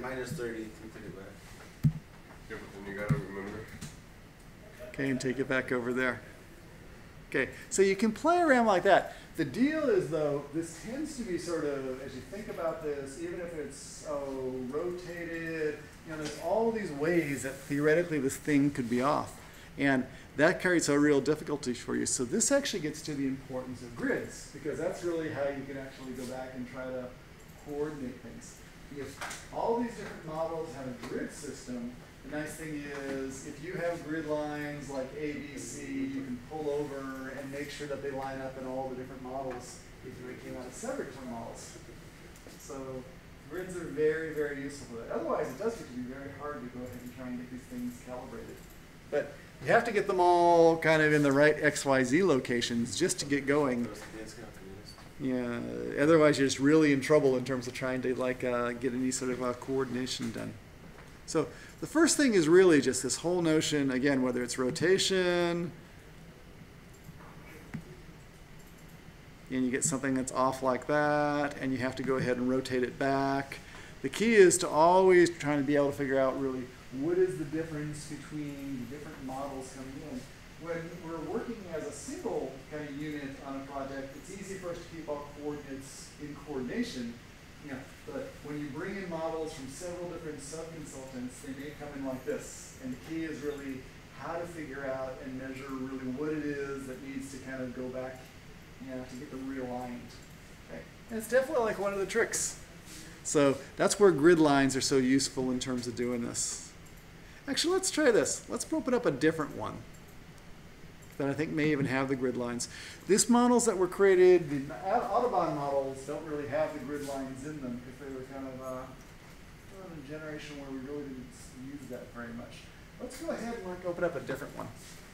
minus 30 to take it back. Yeah, but then you gotta remember. Okay, and take it back over there. Okay, so you can play around like that. The deal is, though, this tends to be sort of, as you think about this, even if it's oh, rotated, you know, there's all these ways that theoretically this thing could be off. And that creates a real difficulty for you. So this actually gets to the importance of grids, because that's really how you can actually go back and try to coordinate things. If all these different models have a grid system, the nice thing is if you have grid lines like A, B, C, you can pull over and make sure that they line up in all the different models if they came out of separate different models. So grids are very, very useful for that. Otherwise, it does get to be very hard to go ahead and try and get these things calibrated. But you have to get them all kind of in the right XYZ locations just to get going. Yeah. Yeah, otherwise you're just really in trouble in terms of trying to like uh, get any sort of uh, coordination done. So the first thing is really just this whole notion, again, whether it's rotation, and you get something that's off like that, and you have to go ahead and rotate it back. The key is to always trying to be able to figure out really what is the difference between the different models coming in. When we're working as a single kind of unit on a project, it's easy for us to keep all coordinates in coordination. Know, but when you bring in models from several different sub-consultants, they may come in like this. And the key is really how to figure out and measure really what it is that needs to kind of go back, you know, to get them realigned. Okay? And it's definitely like one of the tricks. So that's where grid lines are so useful in terms of doing this. Actually, let's try this. Let's open up a different one that I think may even have the grid lines. These models that were created, the Audubon models don't really have the grid lines in them because they were kind of uh, a generation where we really didn't use that very much. Let's go ahead and like, open up a different one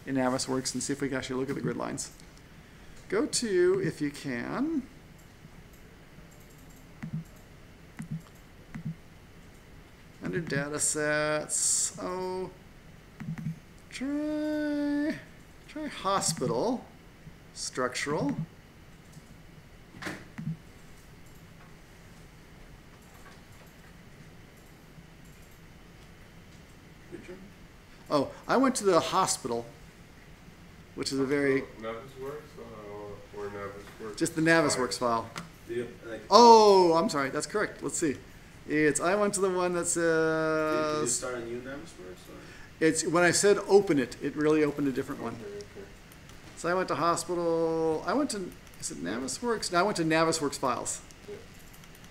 in Navisworks and see if we can actually look at the grid lines. Go to, if you can, under data sets, oh, try, try hospital, structural. Oh, I went to the hospital, which is a very Navisworks uh, or Navisworks? just the Navisworks file. Do you, like, Oh, I'm sorry. That's correct. Let's see. It's I went to the one that did, did you says start a new Navisworks or? it's when I said open it, it really opened a different one. So I went to hospital. I went to is it Navisworks? No, I went to Navisworks files.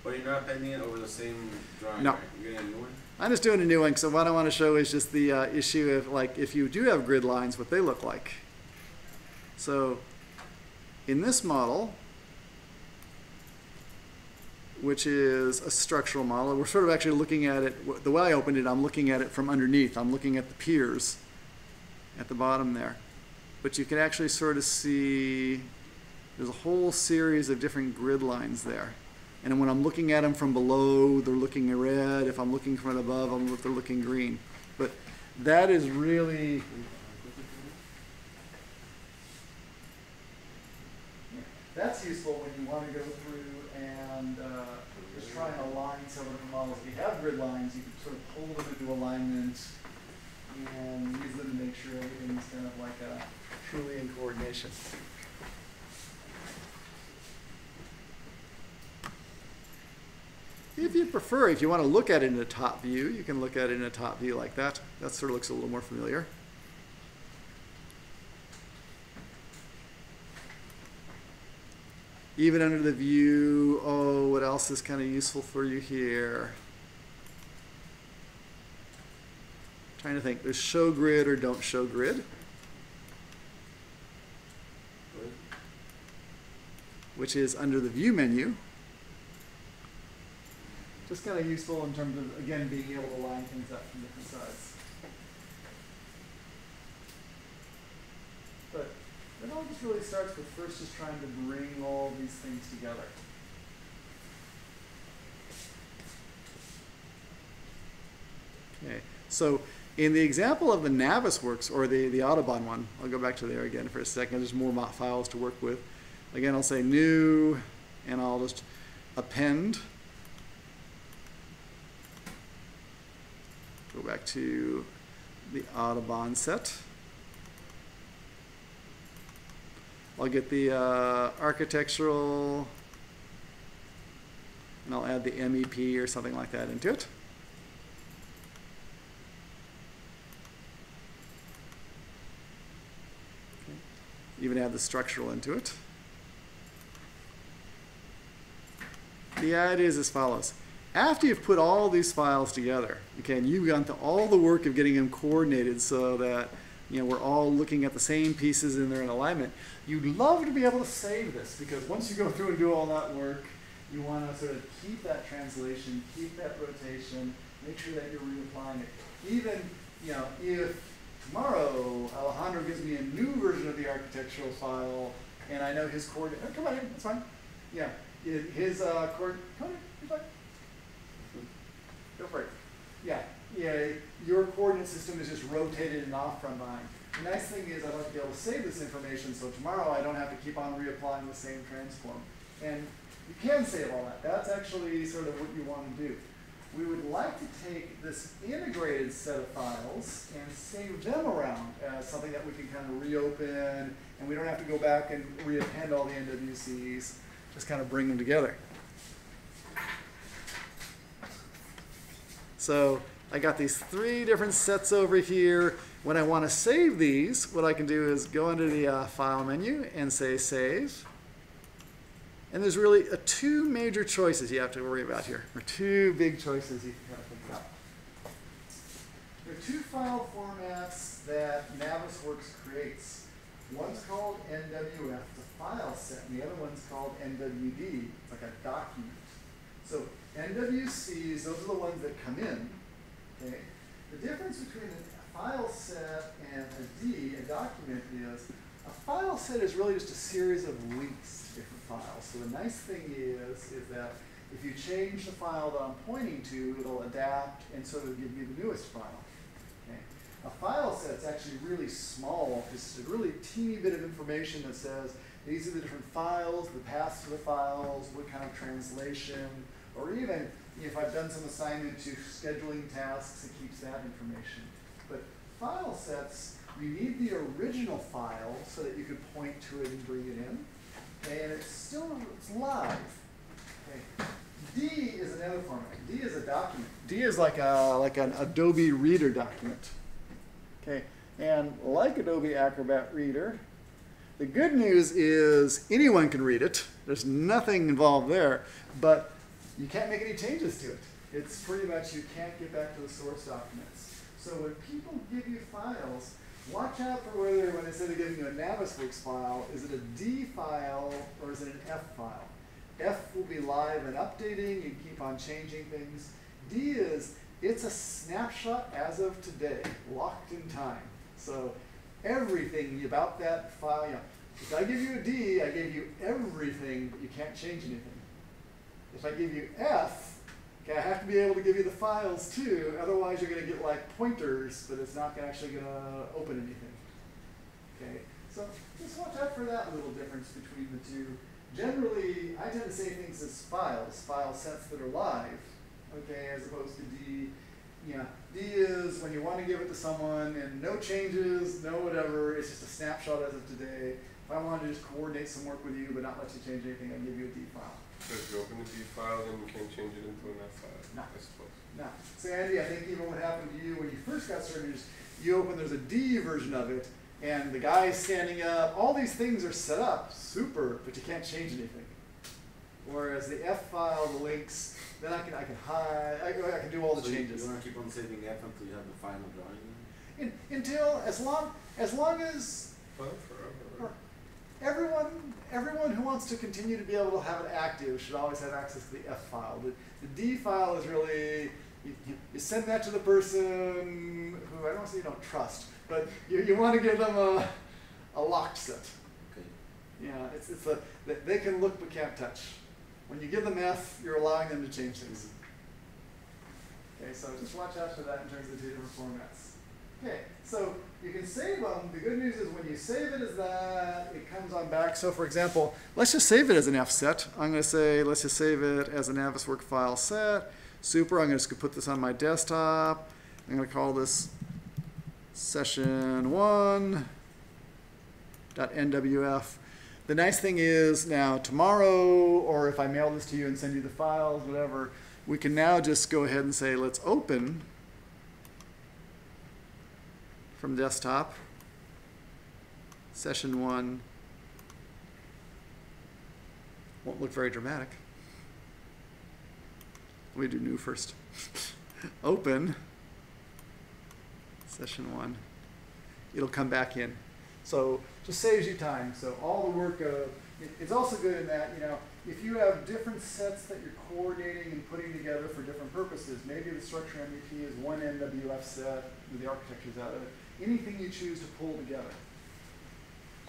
But you're not pending it over the same drawing, No. right? You're getting a new one? I'm just doing a new one. So what I want to show is just the uh, issue of like if you do have grid lines, what they look like. So in this model, which is a structural model, we're sort of actually looking at it. The way I opened it, I'm looking at it from underneath. I'm looking at the piers at the bottom there. But you can actually sort of see there's a whole series of different grid lines there. And when I'm looking at them from below, they're looking red. If I'm looking from above, I'm, they're looking green. But that is really, that's useful when you want to go through and uh, just try and align some of the models. If you have grid lines, you can sort of pull them into alignment and use them to make sure everything's kind of like a truly in coordination. If you prefer, if you want to look at it in a top view, you can look at it in a top view like that. That sort of looks a little more familiar. Even under the view, oh, what else is kind of useful for you here? Trying to think, there's show grid or don't show grid, which is under the view menu. Just kind of useful in terms of, again, being able to line things up from different sides. But it all just really starts with first just trying to bring all these things together. Okay, so in the example of the Navisworks or the, the Audubon one, I'll go back to there again for a second. There's more mo- files to work with. Again, I'll say new, and I'll just append. Go back to the Audubon set. I'll get the uh, architectural, and I'll add the MEP or something like that into it. Even add the structural into it. The idea is as follows. After you've put all these files together, okay, and you've gone through all the work of getting them coordinated so that you know we're all looking at the same pieces and they're in alignment, you'd love to be able to save this because once you go through and do all that work, you want to sort of keep that translation, keep that rotation, make sure that you're reapplying it. Even you know if tomorrow Alejandro gives me a new version of the architectural file and I know his coordinate. oh, Come on in, it's fine. Yeah, his uh, coord. Come on in. Go for it. Yeah, yeah. Your coordinate system is just rotated and off from mine. The nice thing is I'd like to be able to save this information so tomorrow I don't have to keep on reapplying the same transform. And you can save all that. That's actually sort of what you want to do. We would like to take this integrated set of files and save them around as something that we can kind of reopen and we don't have to go back and reappend all the NWCs, just kind of bring them together. So I got these three different sets over here. When I want to save these, what I can do is go under the uh, File menu and say Save. And there's really uh, two major choices you have to worry about here, or two big choices you have to think about. There are two file formats that Navisworks creates. One's called NWF, a file set, and the other one's called NWD, it's like a document. So NWCs, those are the ones that come in. Okay. The difference between a file set and a D, a document, is a file set is really just a series of links to different files. So the nice thing is, is that if you change the file that I'm pointing to, it'll adapt and sort of give you the newest file. Okay. A file set's actually really small. It's a really teeny bit of information that says these are the different files, the paths to the files, what kind of translation, or even if I've done some assignment to scheduling tasks, it keeps that information. But file sets, you need the original file so that you could point to it and bring it in. And it's still, it's live. Okay. D is another format. D is a document. D is like a like an Adobe Reader document. Okay, and like Adobe Acrobat Reader, the good news is anyone can read it. There's nothing involved there, but you can't make any changes to it. It's pretty much you can't get back to the source documents. So when people give you files, watch out for whether when instead of giving you a Navisworks file, is it a D file or is it an F file? F will be live and updating, you keep on changing things. D is, it's a snapshot as of today, locked in time. So everything about that file, you know, if I give you a D, I gave you everything, but you can't change anything. If I give you F, okay, I have to be able to give you the files too, otherwise you're gonna get like pointers, but it's not actually gonna open anything. Okay, so just watch out for that little difference between the two. Generally, I tend to say things as files, file sets that are live, okay, as opposed to D. Yeah, D is when you want to give it to someone and no changes, no whatever, it's just a snapshot as of today. If I wanted to just coordinate some work with you but not let you change anything, I'd give you a D file. So if you open the D file, then you can't change it into an F file, No. I suppose. Now, so Andy, I think even what happened to you when you first got started is you open, there's a D version of it, and the guy's standing up, all these things are set up, super, but you can't change anything. Whereas the F file, the links, then I can, I can hide, I, I can do all the So you- changes. You wanna keep on saving F until you have the final drawing? In, until, as long, as long as Well, forever. Everyone, everyone who wants to continue to be able to have it active should always have access to the F file. The, the D file is really, you, you, you send that to the person who I don't say you don't trust, but you, you want to give them a, a locked set. Okay. Yeah, it's, it's a, they, they can look but can't touch. When you give them F, you're allowing them to change things. Okay, so just watch out for that in terms of two different formats. Okay, so you can save them. The good news is when you save it as that, it comes on back. So for example, let's just save it as an F set. I'm going to say, let's just save it as an Naviswork file set. Super, I'm going to put this on my desktop. I'm going to call this session one dot nwf. The nice thing is now tomorrow, or if I mail this to you and send you the files, whatever, we can now just go ahead and say, let's open from desktop, session one. Won't look very dramatic. Let me do new first. open, session one. It'll come back in. So just saves you time. So all the work of it's also good in that you know if you have different sets that you're coordinating and putting together for different purposes. Maybe the structure MEP is one NWF set with the architectures out of it. Anything you choose to pull together.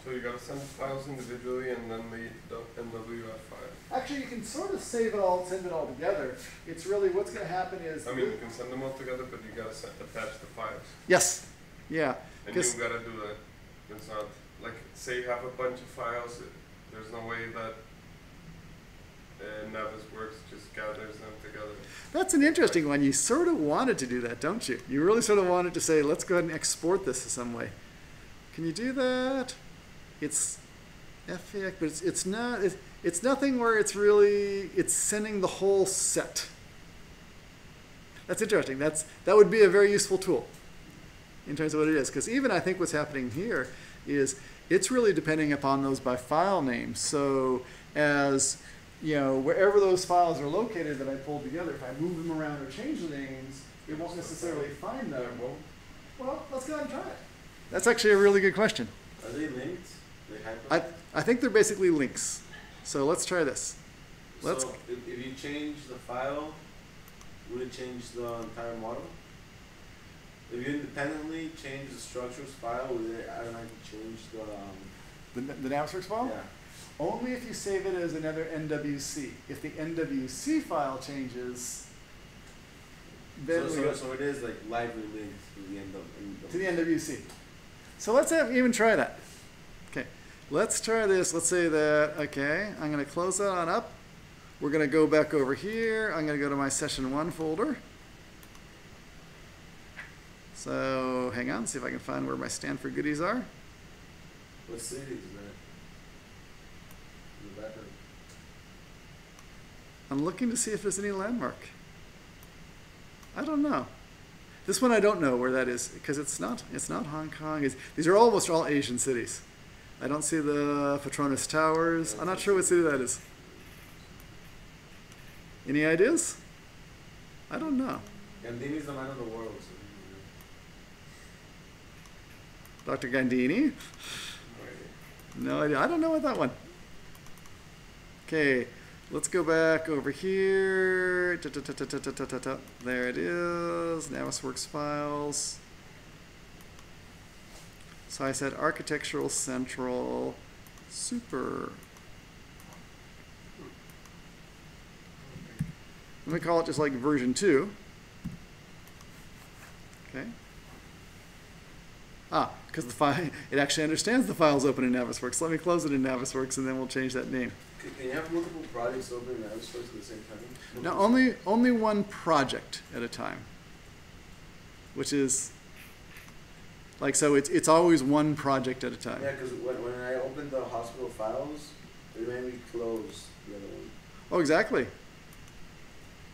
So you gotta send the files individually and then the, NWF file. Actually, you can sort of save it all, send it all together. It's really what's going to happen is I mean, you can send them all together, but you gotta set, attach the files. yes, yeah, And 'Cause- you gotta do that. It's not, like, say you have a bunch of files, there's no way that uh, Navisworks just gathers them together. That's an interesting one. You sort of wanted to do that, don't you? You really sort of wanted to say, let's go ahead and export this in some way. Can you do that? It's FAQ, but it's, it's not, it's, it's nothing where it's really, it's sending the whole set. That's interesting. That's, that would be a very useful tool in terms of what it is. Because even I think what's happening here is it's really depending upon those by file names. So as you know, wherever those files are located that I pulled together, if I move them around or change the names, it won't necessarily find them. Well, let's go ahead and try it. That's actually a really good question. Are they linked? Like I. I think they're basically links. So let's try this. let's- So if you change the file, would it change the entire model? If you independently change the structures file, would it automatically change the, um, The, the Navisworks file? yeah? Only if you save it as another NWC. If the NWC file changes, then So, so, so it is like lively linked to the end of, to the NWC. So let's have, even try that. Okay, let's try this. Let's say that, okay, I'm going to close that on up. We're going to go back over here. I'm going to go to my session one folder. So hang on, see if I can find where my Stanford goodies are. What city is that? In the background. I'm looking to see if there's any landmark. I don't know. This one I don't know where that is because it's not it's not Hong Kong. It's, these are almost all Asian cities. I don't see the Petronas Towers. I'm not sure what city that is. Any ideas? I don't know. Gandini's the man of the world. So Dr. Gandini. No idea. I don't know what that one. Okay, let's go back over here. Da, da, da, there it is. Navisworks files. So I said architectural central super. Let me call it just like version 2. Okay. Ah, because the file, it actually understands the files open in Navisworks. Let me close it in Navisworks and then we'll change that name. Can, you have multiple projects open in Navisworks at the same time? Now, only, only one project at a time. Which is, like, so it's, it's always one project at a time. Yeah, because when, when I opened the hospital files, it made me close the other one. Oh, exactly.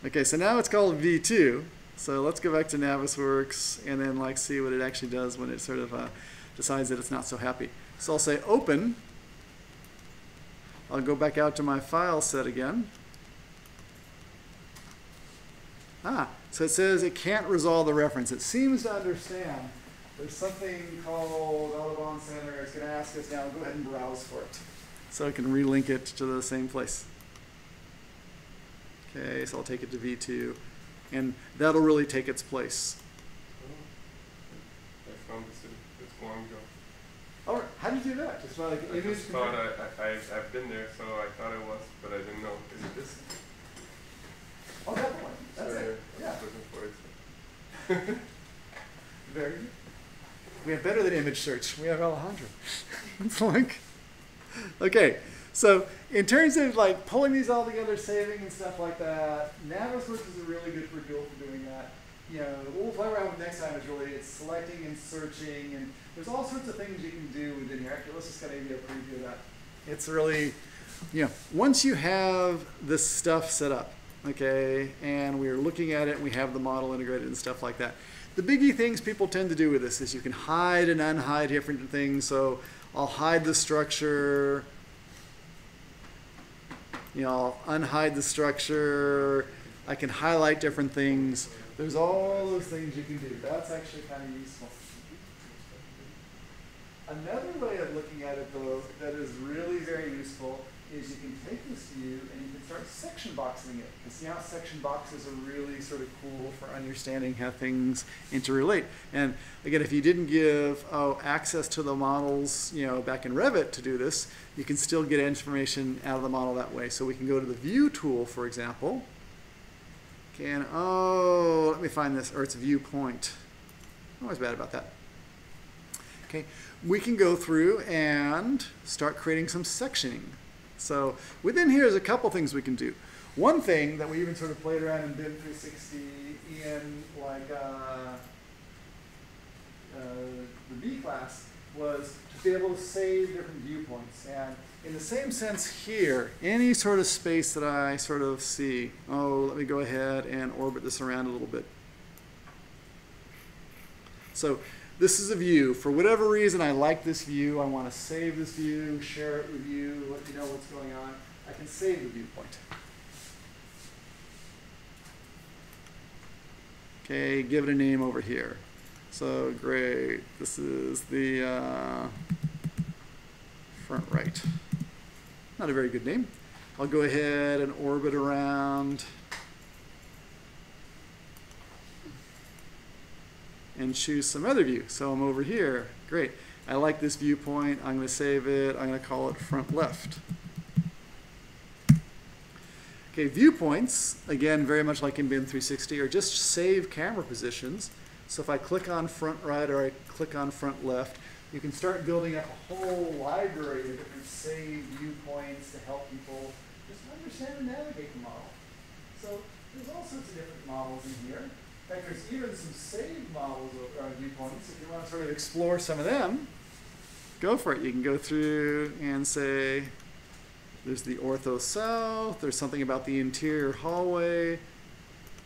Okay, so now it's called V2. So let's go back to Navisworks and then like see what it actually does when it sort of uh, decides that it's not so happy. So I'll say open. I'll go back out to my file set again. Ah, so it says it can't resolve the reference. It seems to understand there's something called Audubon Center. It's going to ask us now, go ahead and browse for it. So I can relink it to the same place. Okay, so I'll take it to V2, and that'll really take its place. I found the city. It's Guangzhou. All right, how did you do that? Just by like I image just thought I, I, I, I've been there, so I thought I was, but I didn't know. Is it this? Oh, that one. That's So, it. I Yeah. was looking for it. Very good. We have better than image search. We have Alejandro. it's like, okay. So in terms of like pulling these all together, saving and stuff like that, Navisworks is a really good for doing that. You know, we'll play around with next time is really it's selecting and searching, and there's all sorts of things you can do within here. Actually, let's just kind of give you a preview of that. It's really, you know, once you have this stuff set up, okay, and we're looking at it, and we have the model integrated and stuff like that. The biggie things people tend to do with this is you can hide and unhide different things. So I'll hide the structure, you know, unhide the structure. I can highlight different things. There's all those things you can do. That's actually kind of useful. Another way of looking at it, though, that is really very useful is you can take this view and you can start section boxing it. Because see how section boxes are really sort of cool for understanding how things interrelate. And again, if you didn't give oh, access to the models, you know, back in Revit to do this, you can still get information out of the model that way. So we can go to the view tool, for example. Can, oh, let me find this, it's viewpoint. I'm always bad about that. Okay, we can go through and start creating some sectioning. So within here is a couple things we can do. One thing that we even sort of played around in BIM 360 in like uh, uh, the B class was to be able to save different viewpoints. And in the same sense here, any sort of space that I sort of see, oh, let me go ahead and orbit this around a little bit. So this is a view. For whatever reason, I like this view. I want to save this view, share it with you, let you know what's going on. I can save the viewpoint. Okay, give it a name over here. So great. This is the uh, front right. Not a very good name. I'll go ahead and orbit around. And choose some other view. So I'm over here. Great. I like this viewpoint. I'm going to save it. I'm going to call it front left. Okay, viewpoints, again, very much like in BIM 360, are just save camera positions. So if I click on front right or I click on front left, you can start building up a whole library of different save viewpoints to help people just understand and navigate the model. So there's all sorts of different models in here. There's even some saved models of uh, viewpoints. If you want to sort of explore some of them, go for it. You can go through and say, there's the ortho south, there's something about the interior hallway,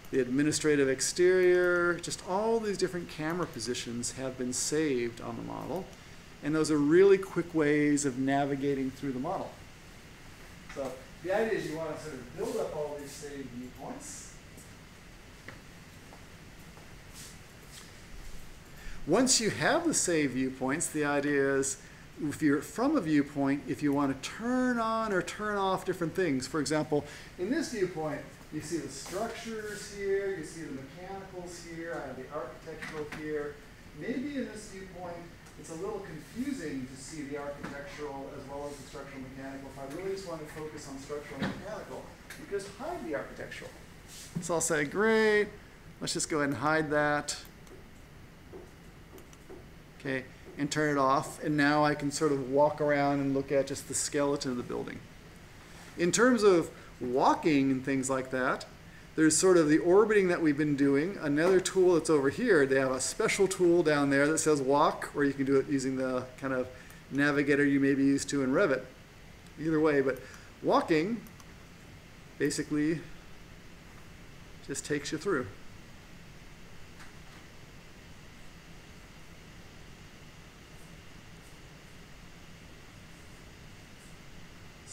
the administrative exterior, just all these different camera positions have been saved on the model. And those are really quick ways of navigating through the model. So the idea is you want to sort of build up all these saved viewpoints. Once you have the saved viewpoints, the idea is if you're from a viewpoint, if you want to turn on or turn off different things. For example, in this viewpoint, you see the structures here, you see the mechanicals here, I have the architectural here. Maybe in this viewpoint, it's a little confusing to see the architectural as well as the structural mechanical. If I really just want to focus on structural and mechanical, you just hide the architectural. So I'll say, great, let's just go ahead and hide that. Okay, and turn it off. And now I can sort of walk around and look at just the skeleton of the building. In terms of walking and things like that, there's sort of the orbiting that we've been doing. Another tool that's over here, they have a special tool down there that says walk, or you can do it using the kind of navigator you may be used to in Revit. Either way, but walking basically just takes you through.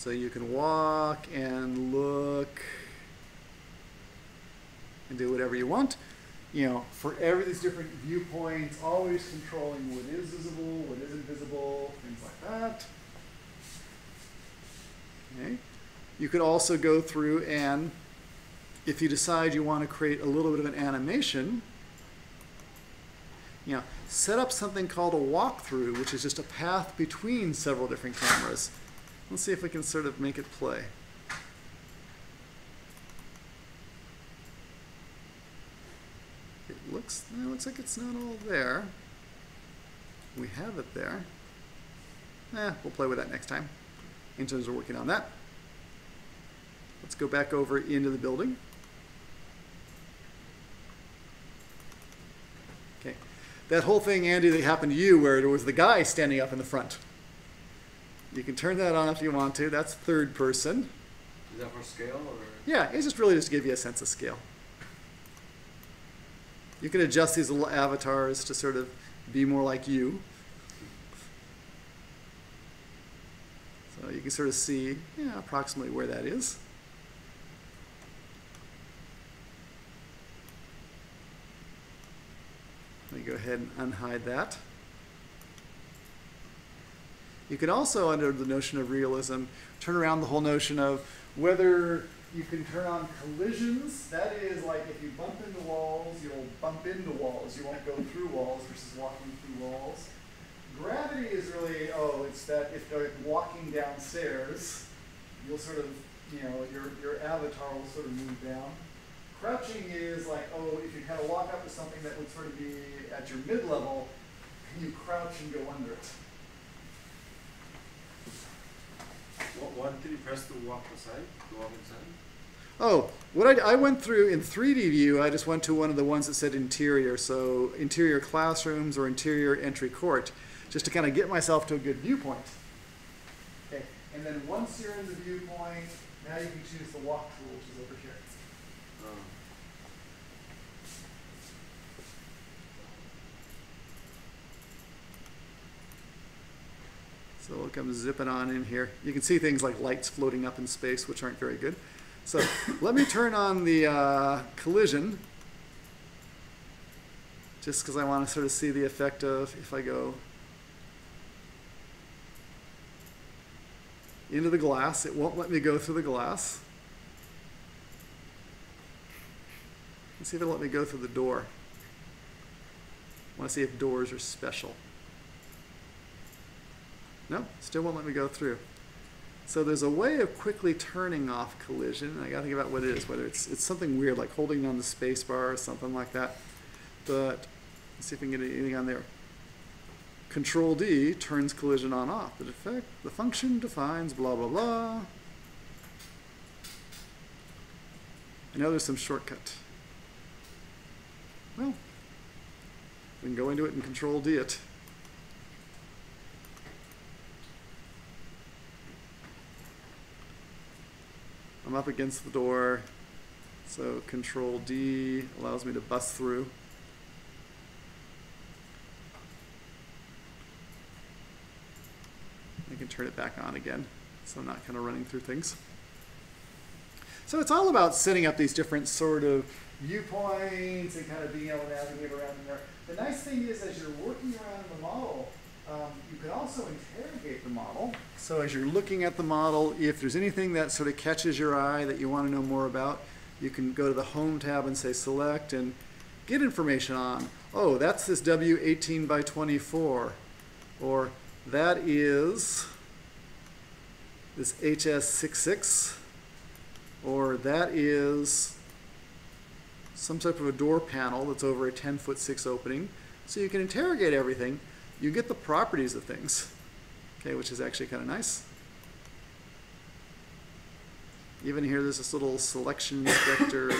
So you can walk and look and do whatever you want. You know, for every these different viewpoints, always controlling what is visible, what isn't visible, things like that. Okay. You could also go through and if you decide you want to create a little bit of an animation, you know, set up something called a walkthrough, which is just a path between several different cameras. Let's see if we can sort of make it play. It looks, it looks like it's not all there. We have it there. Eh, we'll play with that next time. In are working on that. Let's go back over into the building. Okay. That whole thing, Andy, that happened to you where it was the guy standing up in the front. You can turn that on if you want to. That's third person. Is that for scale or? Yeah, it's just really just to give you a sense of scale. You can adjust these little avatars to sort of be more like you. So you can sort of see yeah, approximately where that is. Let me go ahead and unhide that. You can also, under the notion of realism, turn around the whole notion of whether you can turn on collisions. That is like if you bump into walls, you'll bump into walls. You won't go through walls versus walking through walls. Gravity is really, oh, it's that if they're walking downstairs, you'll sort of, you know, your, your avatar will sort of move down. Crouching is like, oh, if you kind of walk up to something that would sort of be at your mid-level, can you crouch and go under it? Walk aside? Inside? Oh, what I, I went through in 3D view, I just went to one of the ones that said interior, so interior classrooms or interior entry court, just to kind of get myself to a good viewpoint. Okay, and then once you're in the viewpoint, now you can choose the walk tool, which is over here. Oh. So we'll come zipping on in here. You can see things like lights floating up in space, which aren't very good. So let me turn on the uh, collision, just because I want to sort of see the effect of if I go into the glass, it won't let me go through the glass. Let's see if it'll let me go through the door. I want to see if doors are special. No, still won't let me go through. So there's a way of quickly turning off collision. I gotta think about what it is, whether it's it's something weird like holding on the space bar or something like that. But let's see if we can get anything on there. Control D turns collision on off. The defect the function defines blah blah blah. I know there's some shortcut. Well, we can go into it and control D it. I'm up against the door, so control D allows me to bust through. I can turn it back on again, so I'm not kind of running through things. So it's all about setting up these different sort of viewpoints and kind of being able to navigate around in there. The nice thing is, as you're working around the model, um, you can also interrogate the model. So as you're looking at the model, if there's anything that sort of catches your eye that you want to know more about, you can go to the Home tab and say Select and get information on, oh, that's this W18 by 24, or that is this HS66, or that is some type of a door panel that's over a 10 foot 6 opening. So you can interrogate everything. You get the properties of things, okay, which is actually kind of nice. Even here, there's this little selection inspector.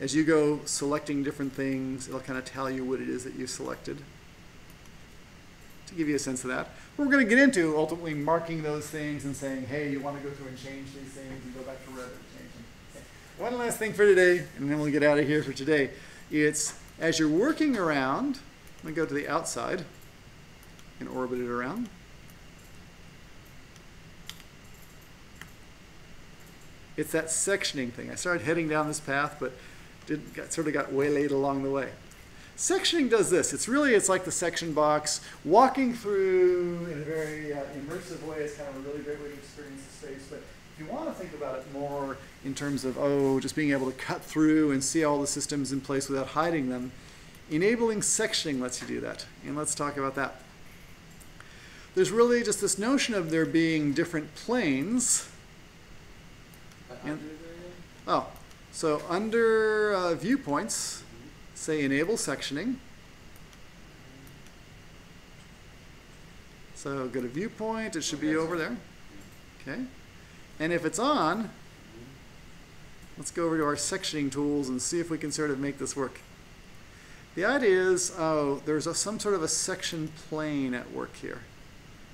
As you go selecting different things, it'll kind of tell you what it is that you selected to give you a sense of that. We're going to get into ultimately marking those things and saying, hey, you want to go through and change these things and go back to Revit and change them. Okay. One last thing for today, and then we'll get out of here for today. It's as you're working around, let me go to the outside and orbit it around. It's that sectioning thing. I started heading down this path, but did got, sort of got waylaid along the way. Sectioning does this. It's really, it's like the section box. Walking through in a very uh, immersive way is kind of a really great way to experience the space. But if you want to think about it more in terms of, oh, just being able to cut through and see all the systems in place without hiding them, enabling sectioning lets you do that. And let's talk about that. There's really just this notion of there being different planes. And- Oh, so under uh, viewpoints, say enable sectioning. So go to viewpoint, it should be over there. Okay. And if it's on, let's go over to our sectioning tools and see if we can sort of make this work. The idea is, oh, there's a, some sort of a section plane at work here.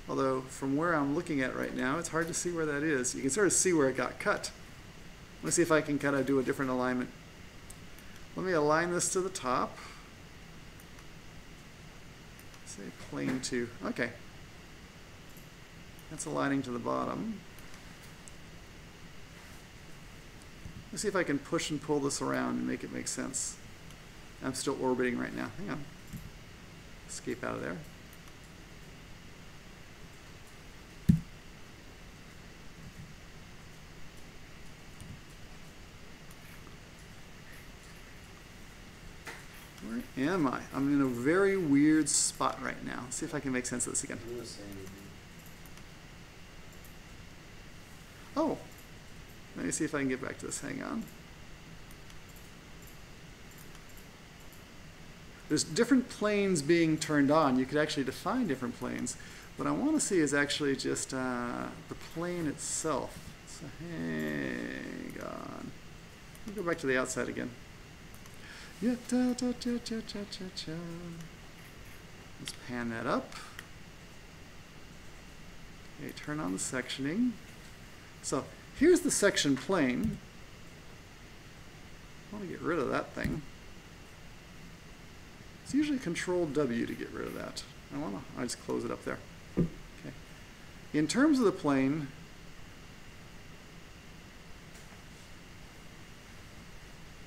Although from where I'm looking at right now, it's hard to see where that is. You can sort of see where it got cut. Let's see if I can kind of do a different alignment. Let me align this to the top. Say plane two. Okay. That's aligning to the bottom. Let's see if I can push and pull this around and make it make sense. I'm still orbiting right now. Hang on. Escape out of there. Where am I? I'm in a very weird spot right now. Let's see if I can make sense of this again. Oh, let me see if I can get back to this. Hang on. There's different planes being turned on. You could actually define different planes. What I want to see is actually just uh, the plane itself. So hang on. Let me go back to the outside again. Let's pan that up. Okay, turn on the sectioning. So here's the section plane. I want to get rid of that thing. It's usually Control W to get rid of that. I want to. I just close it up there. Okay. In terms of the plane,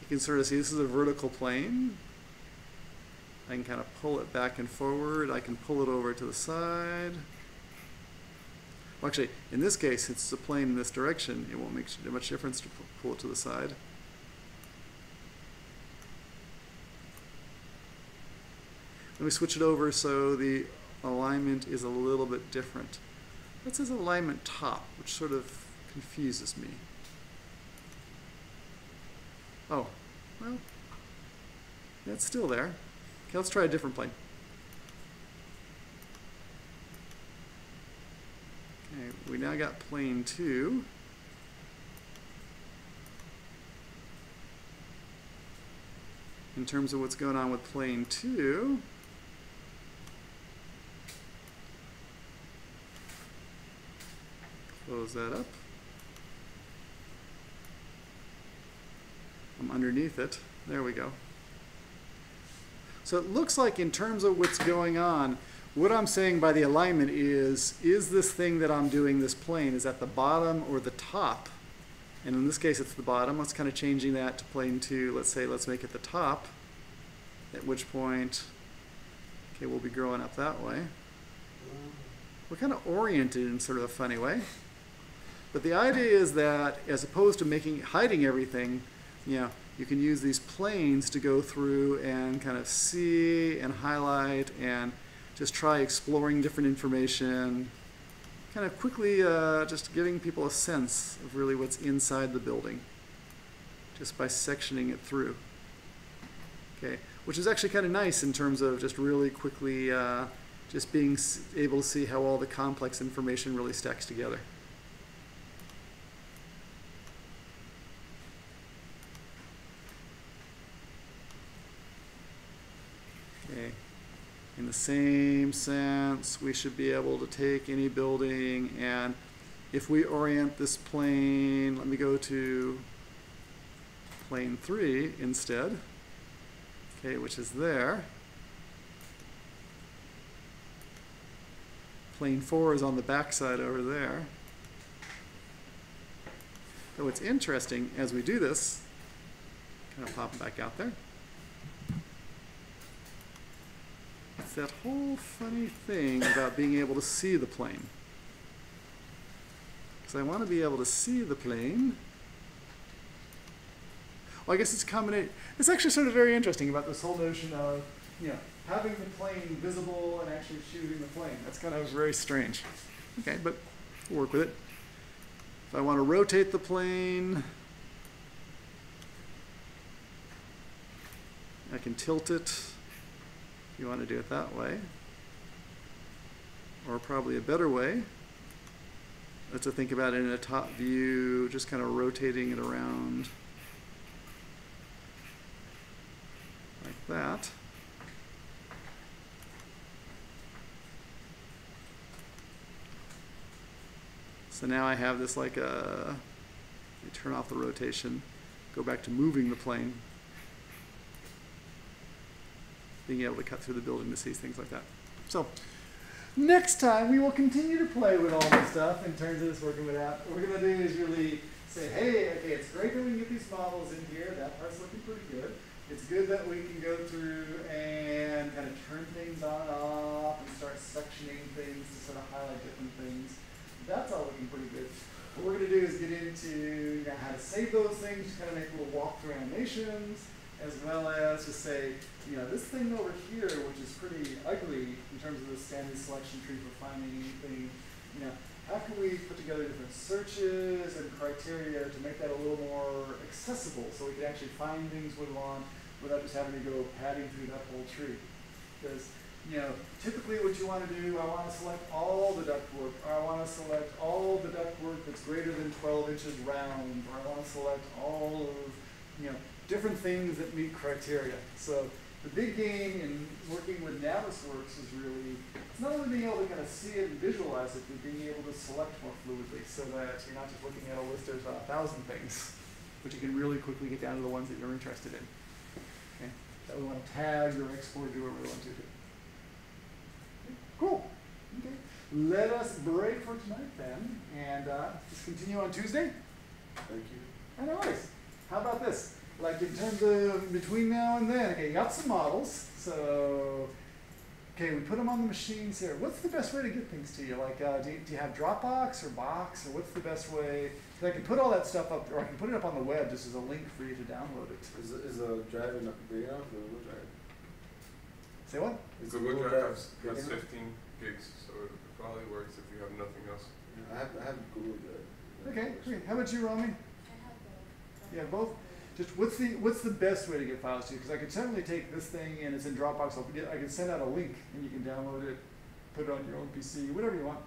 you can sort of see this is a vertical plane. I can kind of pull it back and forward. I can pull it over to the side. Well, actually, in this case, since it's a plane in this direction, it won't make much difference to pull it to the side. Let me switch it over so the alignment is a little bit different. That says alignment top, which sort of confuses me. Oh, well, that's still there. Okay, let's try a different plane. Okay, we now got plane two. In terms of what's going on with plane two, close that up. Underneath it. There we go. So it looks like in terms of what's going on, what I'm saying by the alignment is, is this thing that I'm doing, this plane, is at the bottom or the top? And in this case, it's the bottom. Let's kind of changing that to plane two. Let's say, let's make it the top. At which point, okay, we'll be growing up that way. We're kind of oriented in sort of a funny way. But the idea is that as opposed to making hiding everything, you know, you can use these planes to go through and kind of see and highlight and just try exploring different information, kind of quickly uh, just giving people a sense of really what's inside the building, just by sectioning it through. Okay, which is actually kind of nice in terms of just really quickly uh, just being able to see how all the complex information really stacks together. Okay. In the same sense, we should be able to take any building and if we orient this plane, let me go to plane three instead, okay, which is there. Plane four is on the backside over there. But what's interesting as we do this, kind of pop back out there. It's that whole funny thing about being able to see the plane. Because I want to be able to see the plane. Well, I guess it's combination. It's actually sort of very interesting about this whole notion of, you know, having the plane visible and actually shooting the plane. That's kind of very strange. Okay, but we'll work with it. If I want to rotate the plane, I can tilt it you want to do it that way. Or probably a better way, let's to think about it in a top view, just kind of rotating it around like that. So now I have this like a, turn off the rotation, go back to moving the plane, being able to cut through the building to see things like that. So next time we will continue to play with all this stuff in terms of this working with app. What we're gonna do is really say, hey, okay, it's great that we can get these models in here. That part's looking pretty good. It's good that we can go through and kind of turn things on and off and start sectioning things to sort of highlight different things. That's all looking pretty good. What we're gonna do is get into you know, how to save those things, kind of make little walkthrough animations, as well as to say, you know, this thing over here, which is pretty ugly in terms of the standard selection tree for finding anything, you know, how can we put together different searches and criteria to make that a little more accessible so we can actually find things we want without just having to go padding through that whole tree? Because, you know, typically what you want to do, I want to select all the ductwork, or I want to select all the ductwork that's greater than 12 inches round, or I want to select all of, you know, different things that meet criteria. So the big game in working with Navisworks is really, it's not only being able to kind of see it and visualize it, but being able to select more fluidly so that you're not just looking at a list of a thousand things, but you can really quickly get down to the ones that you're interested in. Okay? That we want to tag or export, or do whatever we want to do. Cool. Okay. Let us break for tonight then, and uh, just continue on Tuesday. Thank you. And always. How about this? Like in terms of between now and then, okay, you got some models, so okay, we put them on the machines here. What's the best way to get things to you? Like, uh, do, you, do you have Dropbox or Box, or what's the best way? 'cause I can put all that stuff up, or I can put it up on the web just as a link for you to download it. Is, the- is the drive enough big enough? The Google Drive? Say what? Is Google Google Drive has, big has 15 gigs, so it probably works if you have nothing else. Yeah, I have, I have Google Drive. Okay, great. How about you, Romy? I have both. Yeah, both. Just what's the what's the best way to get files to you? Because I could certainly take this thing and it's in Dropbox. I'll get, I can send out a link and you can download it, put it on your own PC, whatever you want.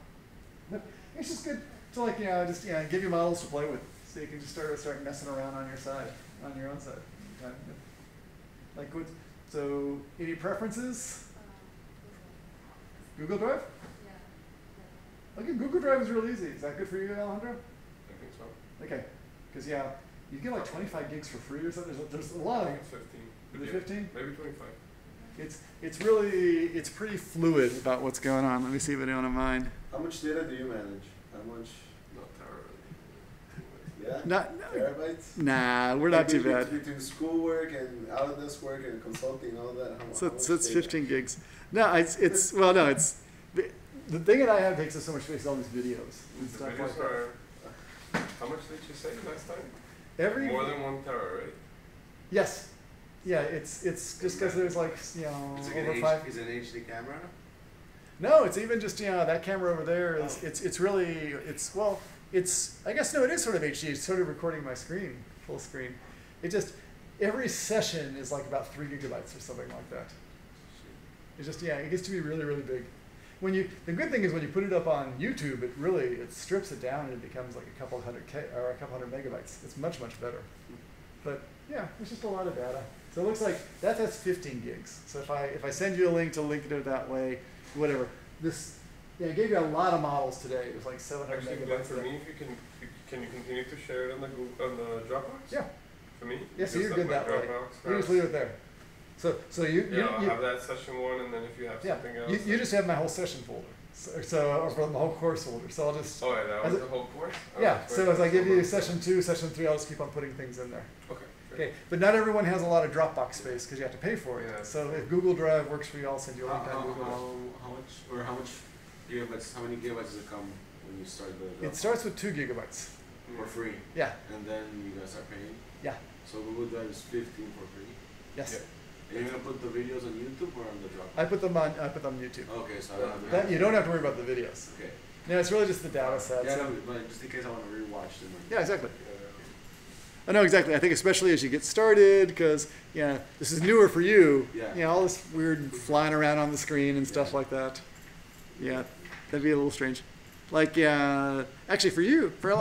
But it's just good to like you know just yeah give you models to play with, so you can just start start messing around on your side, on your own side. Okay. Like what? So any preferences? Google Drive? yeah. Okay, Google Drive is real easy. Is that good for you, Alejandro? I think so. Okay, because yeah, you get like 25 gigs for free or something. There's a, there's a lot I of think it's fifteen. Is but it yeah, 15? Maybe twenty-five. It's it's really it's pretty fluid about what's going on. Let me see if anyone of mine. How much data do you manage? How much? Not terribly. Yeah. Not Terabytes. nah, we're not Like, too between- bad. Between schoolwork and out of this work and consulting, all that. How, So how it's, it's data? 15 gigs. No, it's it's well no it's the, the thing that I have takes up so much space. is All these videos and The stuff like videos that. are. How much did you say last time? Every More than one tera, right? yes, yeah. It's it's just because there's like you know Is it an over H- five. Is it an HD camera? No, it's even just you know that camera over there is Oh. it's it's really it's well it's I guess no it is sort of HD. It's sort of recording my screen full screen. It just every session is like about three gigabytes or something like that. It's just yeah, it gets to be really really big. When you the good thing is when you put it up on YouTube, it really it strips it down and it becomes like a couple hundred k or a couple hundred megabytes. It's much much better. But yeah, it's just a lot of data. So it looks like that that's 15 gigs. So if I if I send you a link to link it that way, whatever. This yeah, I gave you a lot of models today. It was like 700 Actually, megabytes. for me, if you can, can you continue to share it on the Google, on the Dropbox? Yeah. For me? Yeah, so you're good that way. Just leave it there. So so you you, I'll you have that session one, and then if you have yeah something else. you, you just have my whole session folder. So, so or from the whole course folder. So I'll just Oh, yeah, that was it- the whole course? Oh, yeah. So as I give you session two, session three, I'll just keep on putting things in there. Okay. Okay, but not everyone has a lot of Dropbox space because you have to pay for it. Yeah. So if Google Drive works for you, I'll send you a How, link how, on Google Drive. how, how much or how much gigabytes? How many gigabytes does it come when you start the? It starts with two gigabytes. for free, Yeah, and then you guys are paying. yeah, So Google Drive is fifteen for free. yes. And you're gonna put the videos on YouTube or on the Dropbox? I put them on. I put them on YouTube. Okay, so I don't have to. That you don't have to worry about the videos. Okay. No, it's really just the data sets. Yeah, no, but just in case I want to rewatch them. yeah, exactly. I know exactly. I think especially as you get started, because yeah, this is newer for you. Yeah. You know, all this weird flying around on the screen and stuff Yeah. like that. Yeah, that'd be a little strange. Like, yeah, actually, for you, for a lot.